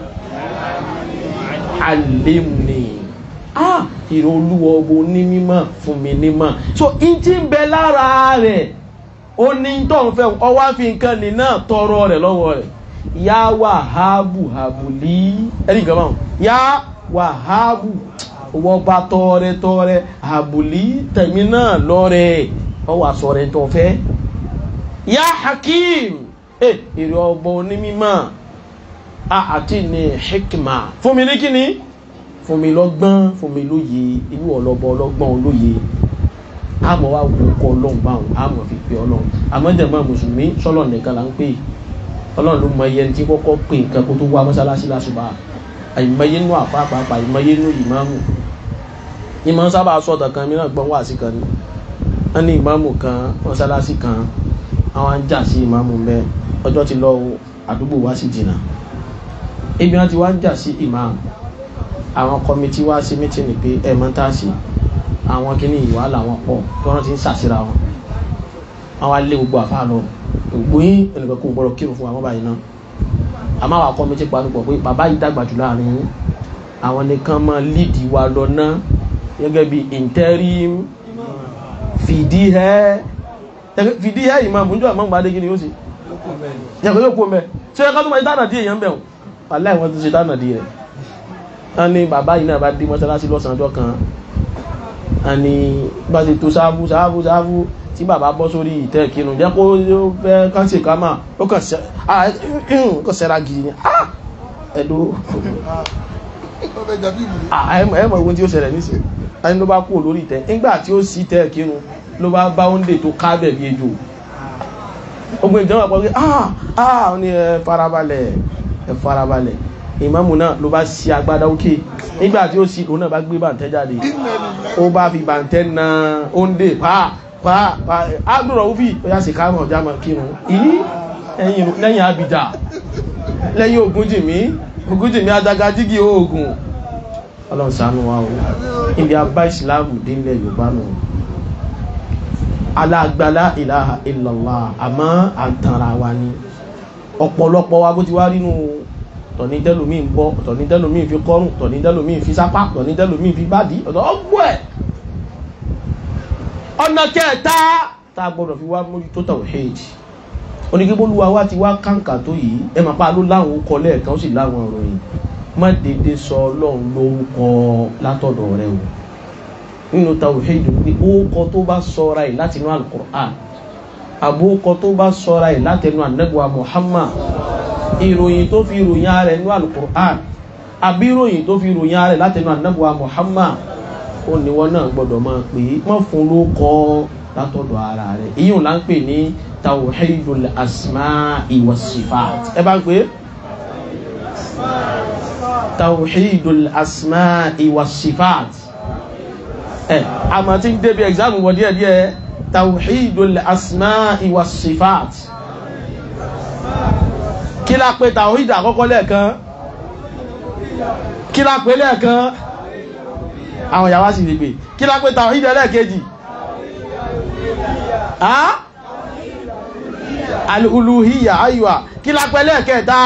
Alimni ah ìrò olúwa ọgbọ ní mímọ̀ fún mi nímọ̀. So ti ń bẹ lára rẹ̀ ó ní tó ń fẹ́ ọwá fi nǹkan ní náà tọrọ rẹ̀ lọ́wọ́ rẹ̀. Ya wàhábù habùlí ẹni nǹkan máa ya wàhábù wọ́n bá tọrẹ tọrẹ habùlí tẹ̀mí náà lọ́rẹ̀. Ọwọ́ àsọ̀rẹ̀ tó fẹ́. Ya hakim eh èrè ọgbọ onímọ̀. Àti ní hikma. Fún mi ní kíni? Fún mi lọ́gbọ́n fún mi lóye. Inú ọlọ́bọ ọlọ́gbọ́n olóye. Àmọ́ wa wò kọ́ ọlọ́run báwọn àmọ́ fi pe ọlọ́run. Àmọ́ jẹ̀mọ́ mùsùlùmí sọ́lọ̀ nìkan là ń pè. Ọlọ́run ló mọ iye tí kọ́kọ́ pè nǹkan kó tó wá mọ́sálásí lásùbà àìmọye nú àpapàpà àìmọye nú ìmáàmù. Ìmọ̀ sábà sọ̀tọ̀ kan mìíràn gbọ́n wà sí kan ní wọ́n ní ìmáàmù kan mọ́sálásí kan àwọn ń jà sí ìmáàmù mbẹ ọjọ́ ti lọ àdúgbò wá sí jìnnà. Ibi wọn ti wá ń jà sí ìmáàmù. Àwọn kọmitì wá sí mítìnì pé ẹ mọ tá a sí àwọn kìíní ìwà làwọn pọ̀ tí wọn ti ń ṣàṣírà wọn. Wọn wá lé gbogbo àfa lọ. Yín ẹnìkan kò gbọ́dọ̀ kírun fún àwọn báyìí náà àmọ́ àwọn kọmitì panupọ̀ pé bàbá yìí dàgbà jù láàárín yín. Àwọn nìkan máa líìdì wa lọ ná gẹ́gẹ́ bí interim fìdí ẹ́ fìdí ẹ́ ìmọ̀ àmújọ àmọ́ gbadé kí ni ó sì yàgbé yóò kó mẹ́ yẹ ká tó máa dáná dí èèyàn aláì wọ́n ti ṣe dáná dí rẹ̀. A ní bàbá yìí náà bá dé mọ́sálásí lọ́sàn ọjọ́ kan. A ní bá ti tó sáfù sáfù sáfù tí bàbá bọ́ sórí ìtẹ́ ìkírun jẹ́ kó fẹ́ káńsì kámà ó kàn sẹ́ra *clears throat* gidi ni ẹ̀dọ́ ẹ̀mọ̀ ìwọ̀n tí ó ṣẹlẹ̀ nísìnyí ẹni ló bá kú lórí ìtẹ́ nígbà tí ó sì tẹ́ ìkírun ló bá bá oúnjẹ tó kábẹ̀ bí ejò. Ogun ìjọba pọ̀ pé ah ah ní ẹ farabalẹ̀ ẹ farabalẹ̀. Ìmáàmù náà ló bá sí agbádá òkè nígbà tí ó sì òun náà bá gbé bàǹtẹ́ jáde. Ó bá fi bàǹtẹ́ na pa pa pa ágbùrọ̀ òfì ó yá sì káàmọ̀ ọjà mọ̀ kírun ìní lẹ́yìn abìjà lẹ́yìn ogun jìmí ogun jìmí adága jígi oògùn ọlọ́run ṣàánú wa o. Ibi abá ìsìláàmù dínlẹ̀ yorùbá nù. Alágbálá ìlàhà ìlàlá àmọ́ àtàrà wa ni. Ọ̀pọ̀lọpọ̀ wa bó ti wá rínú tọ̀ní tẹ́lòmí ń bọ́ tọ̀ní tẹ́lòmí fi kọ́rùn tọ̀ní tẹ́lòmí fi sápá tọ̀ní tẹ́lòmí fi bádì ọ̀dọ̀ ọgbọ́ ẹ̀ ọ̀nà kẹta tá a gbọ́dọ̀ fi wá mójútó tawhid. Onígbébólúwa wa ti wá kàǹkà tó yìí ẹ máa pa ló láwọn ó kọ lẹ́ẹ̀kan ó sì láwọn ìròyìn. Má dédé sọ ọlọ́run lórúkọ látọ̀dọ̀ rẹ o. Nínú tawhid pé ókọ tó bá sọra ẹ̀ láti inú alukur'an àbókọ tó bá sọra láti inú anabuwa muhammad ìròyìn tó fi ròyìn ara ẹ̀ nínú alukur'an àbí ìròyìn tó fi ròyìn ara ẹ̀ láti inú anabuwa muhammad ó ní wọn náà gbọ́dọ̀ máa pè é má fún lókọ látọ̀dọ̀ ara rẹ̀. Èyí ò là ń ní tawhidul asma'i was sifat. Ẹ bá ń tawhidul asma'i was sifat. Ẹ àmọ́ tí ń débi exam wọ díẹ̀ díẹ̀ tawhidul asma'i was sifat. Kí la pè tawhid àkọ́kọ́ lẹ́ẹ̀kan? Kí la pè lẹ́ẹ̀kan àwọn ìyàwó sì lè gbé. Kí la pè tawhid lẹ́ẹ̀kejì al-uluhiyya aywa. Kí la pè lẹ́ẹ̀kẹta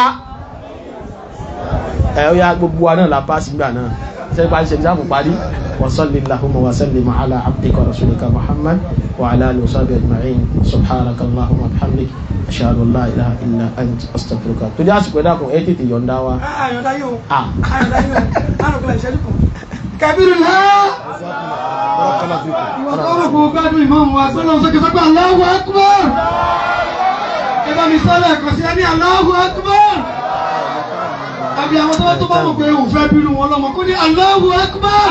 ẹ̀ ó yá gbogbo wa náà la pass gbà náà. Ṣe pa ṣe ìjáàmù parí? Wa rasulika muhammad wa ala alihi wa sahbihi ajma'in. Subhanaka allahumma wa bihamdik. Ashhadu an la ilaha illa ant. Astaghfiruka. Tó dé àsìkò ẹ̀dá kan ẹ tètè yọ̀ǹda wa. yóò Ah. ìṣẹ́jú kan kẹbírù ńlá ìwọ̀n tó rò kó gbádùn Allahu Akbar! Ẹ bá mi Allahu Akbar! Àbí àwọn tó bá tó bá mọ̀ pé òun fẹ́ bínú wọn lọ́mọ kó ní Allahu Akbar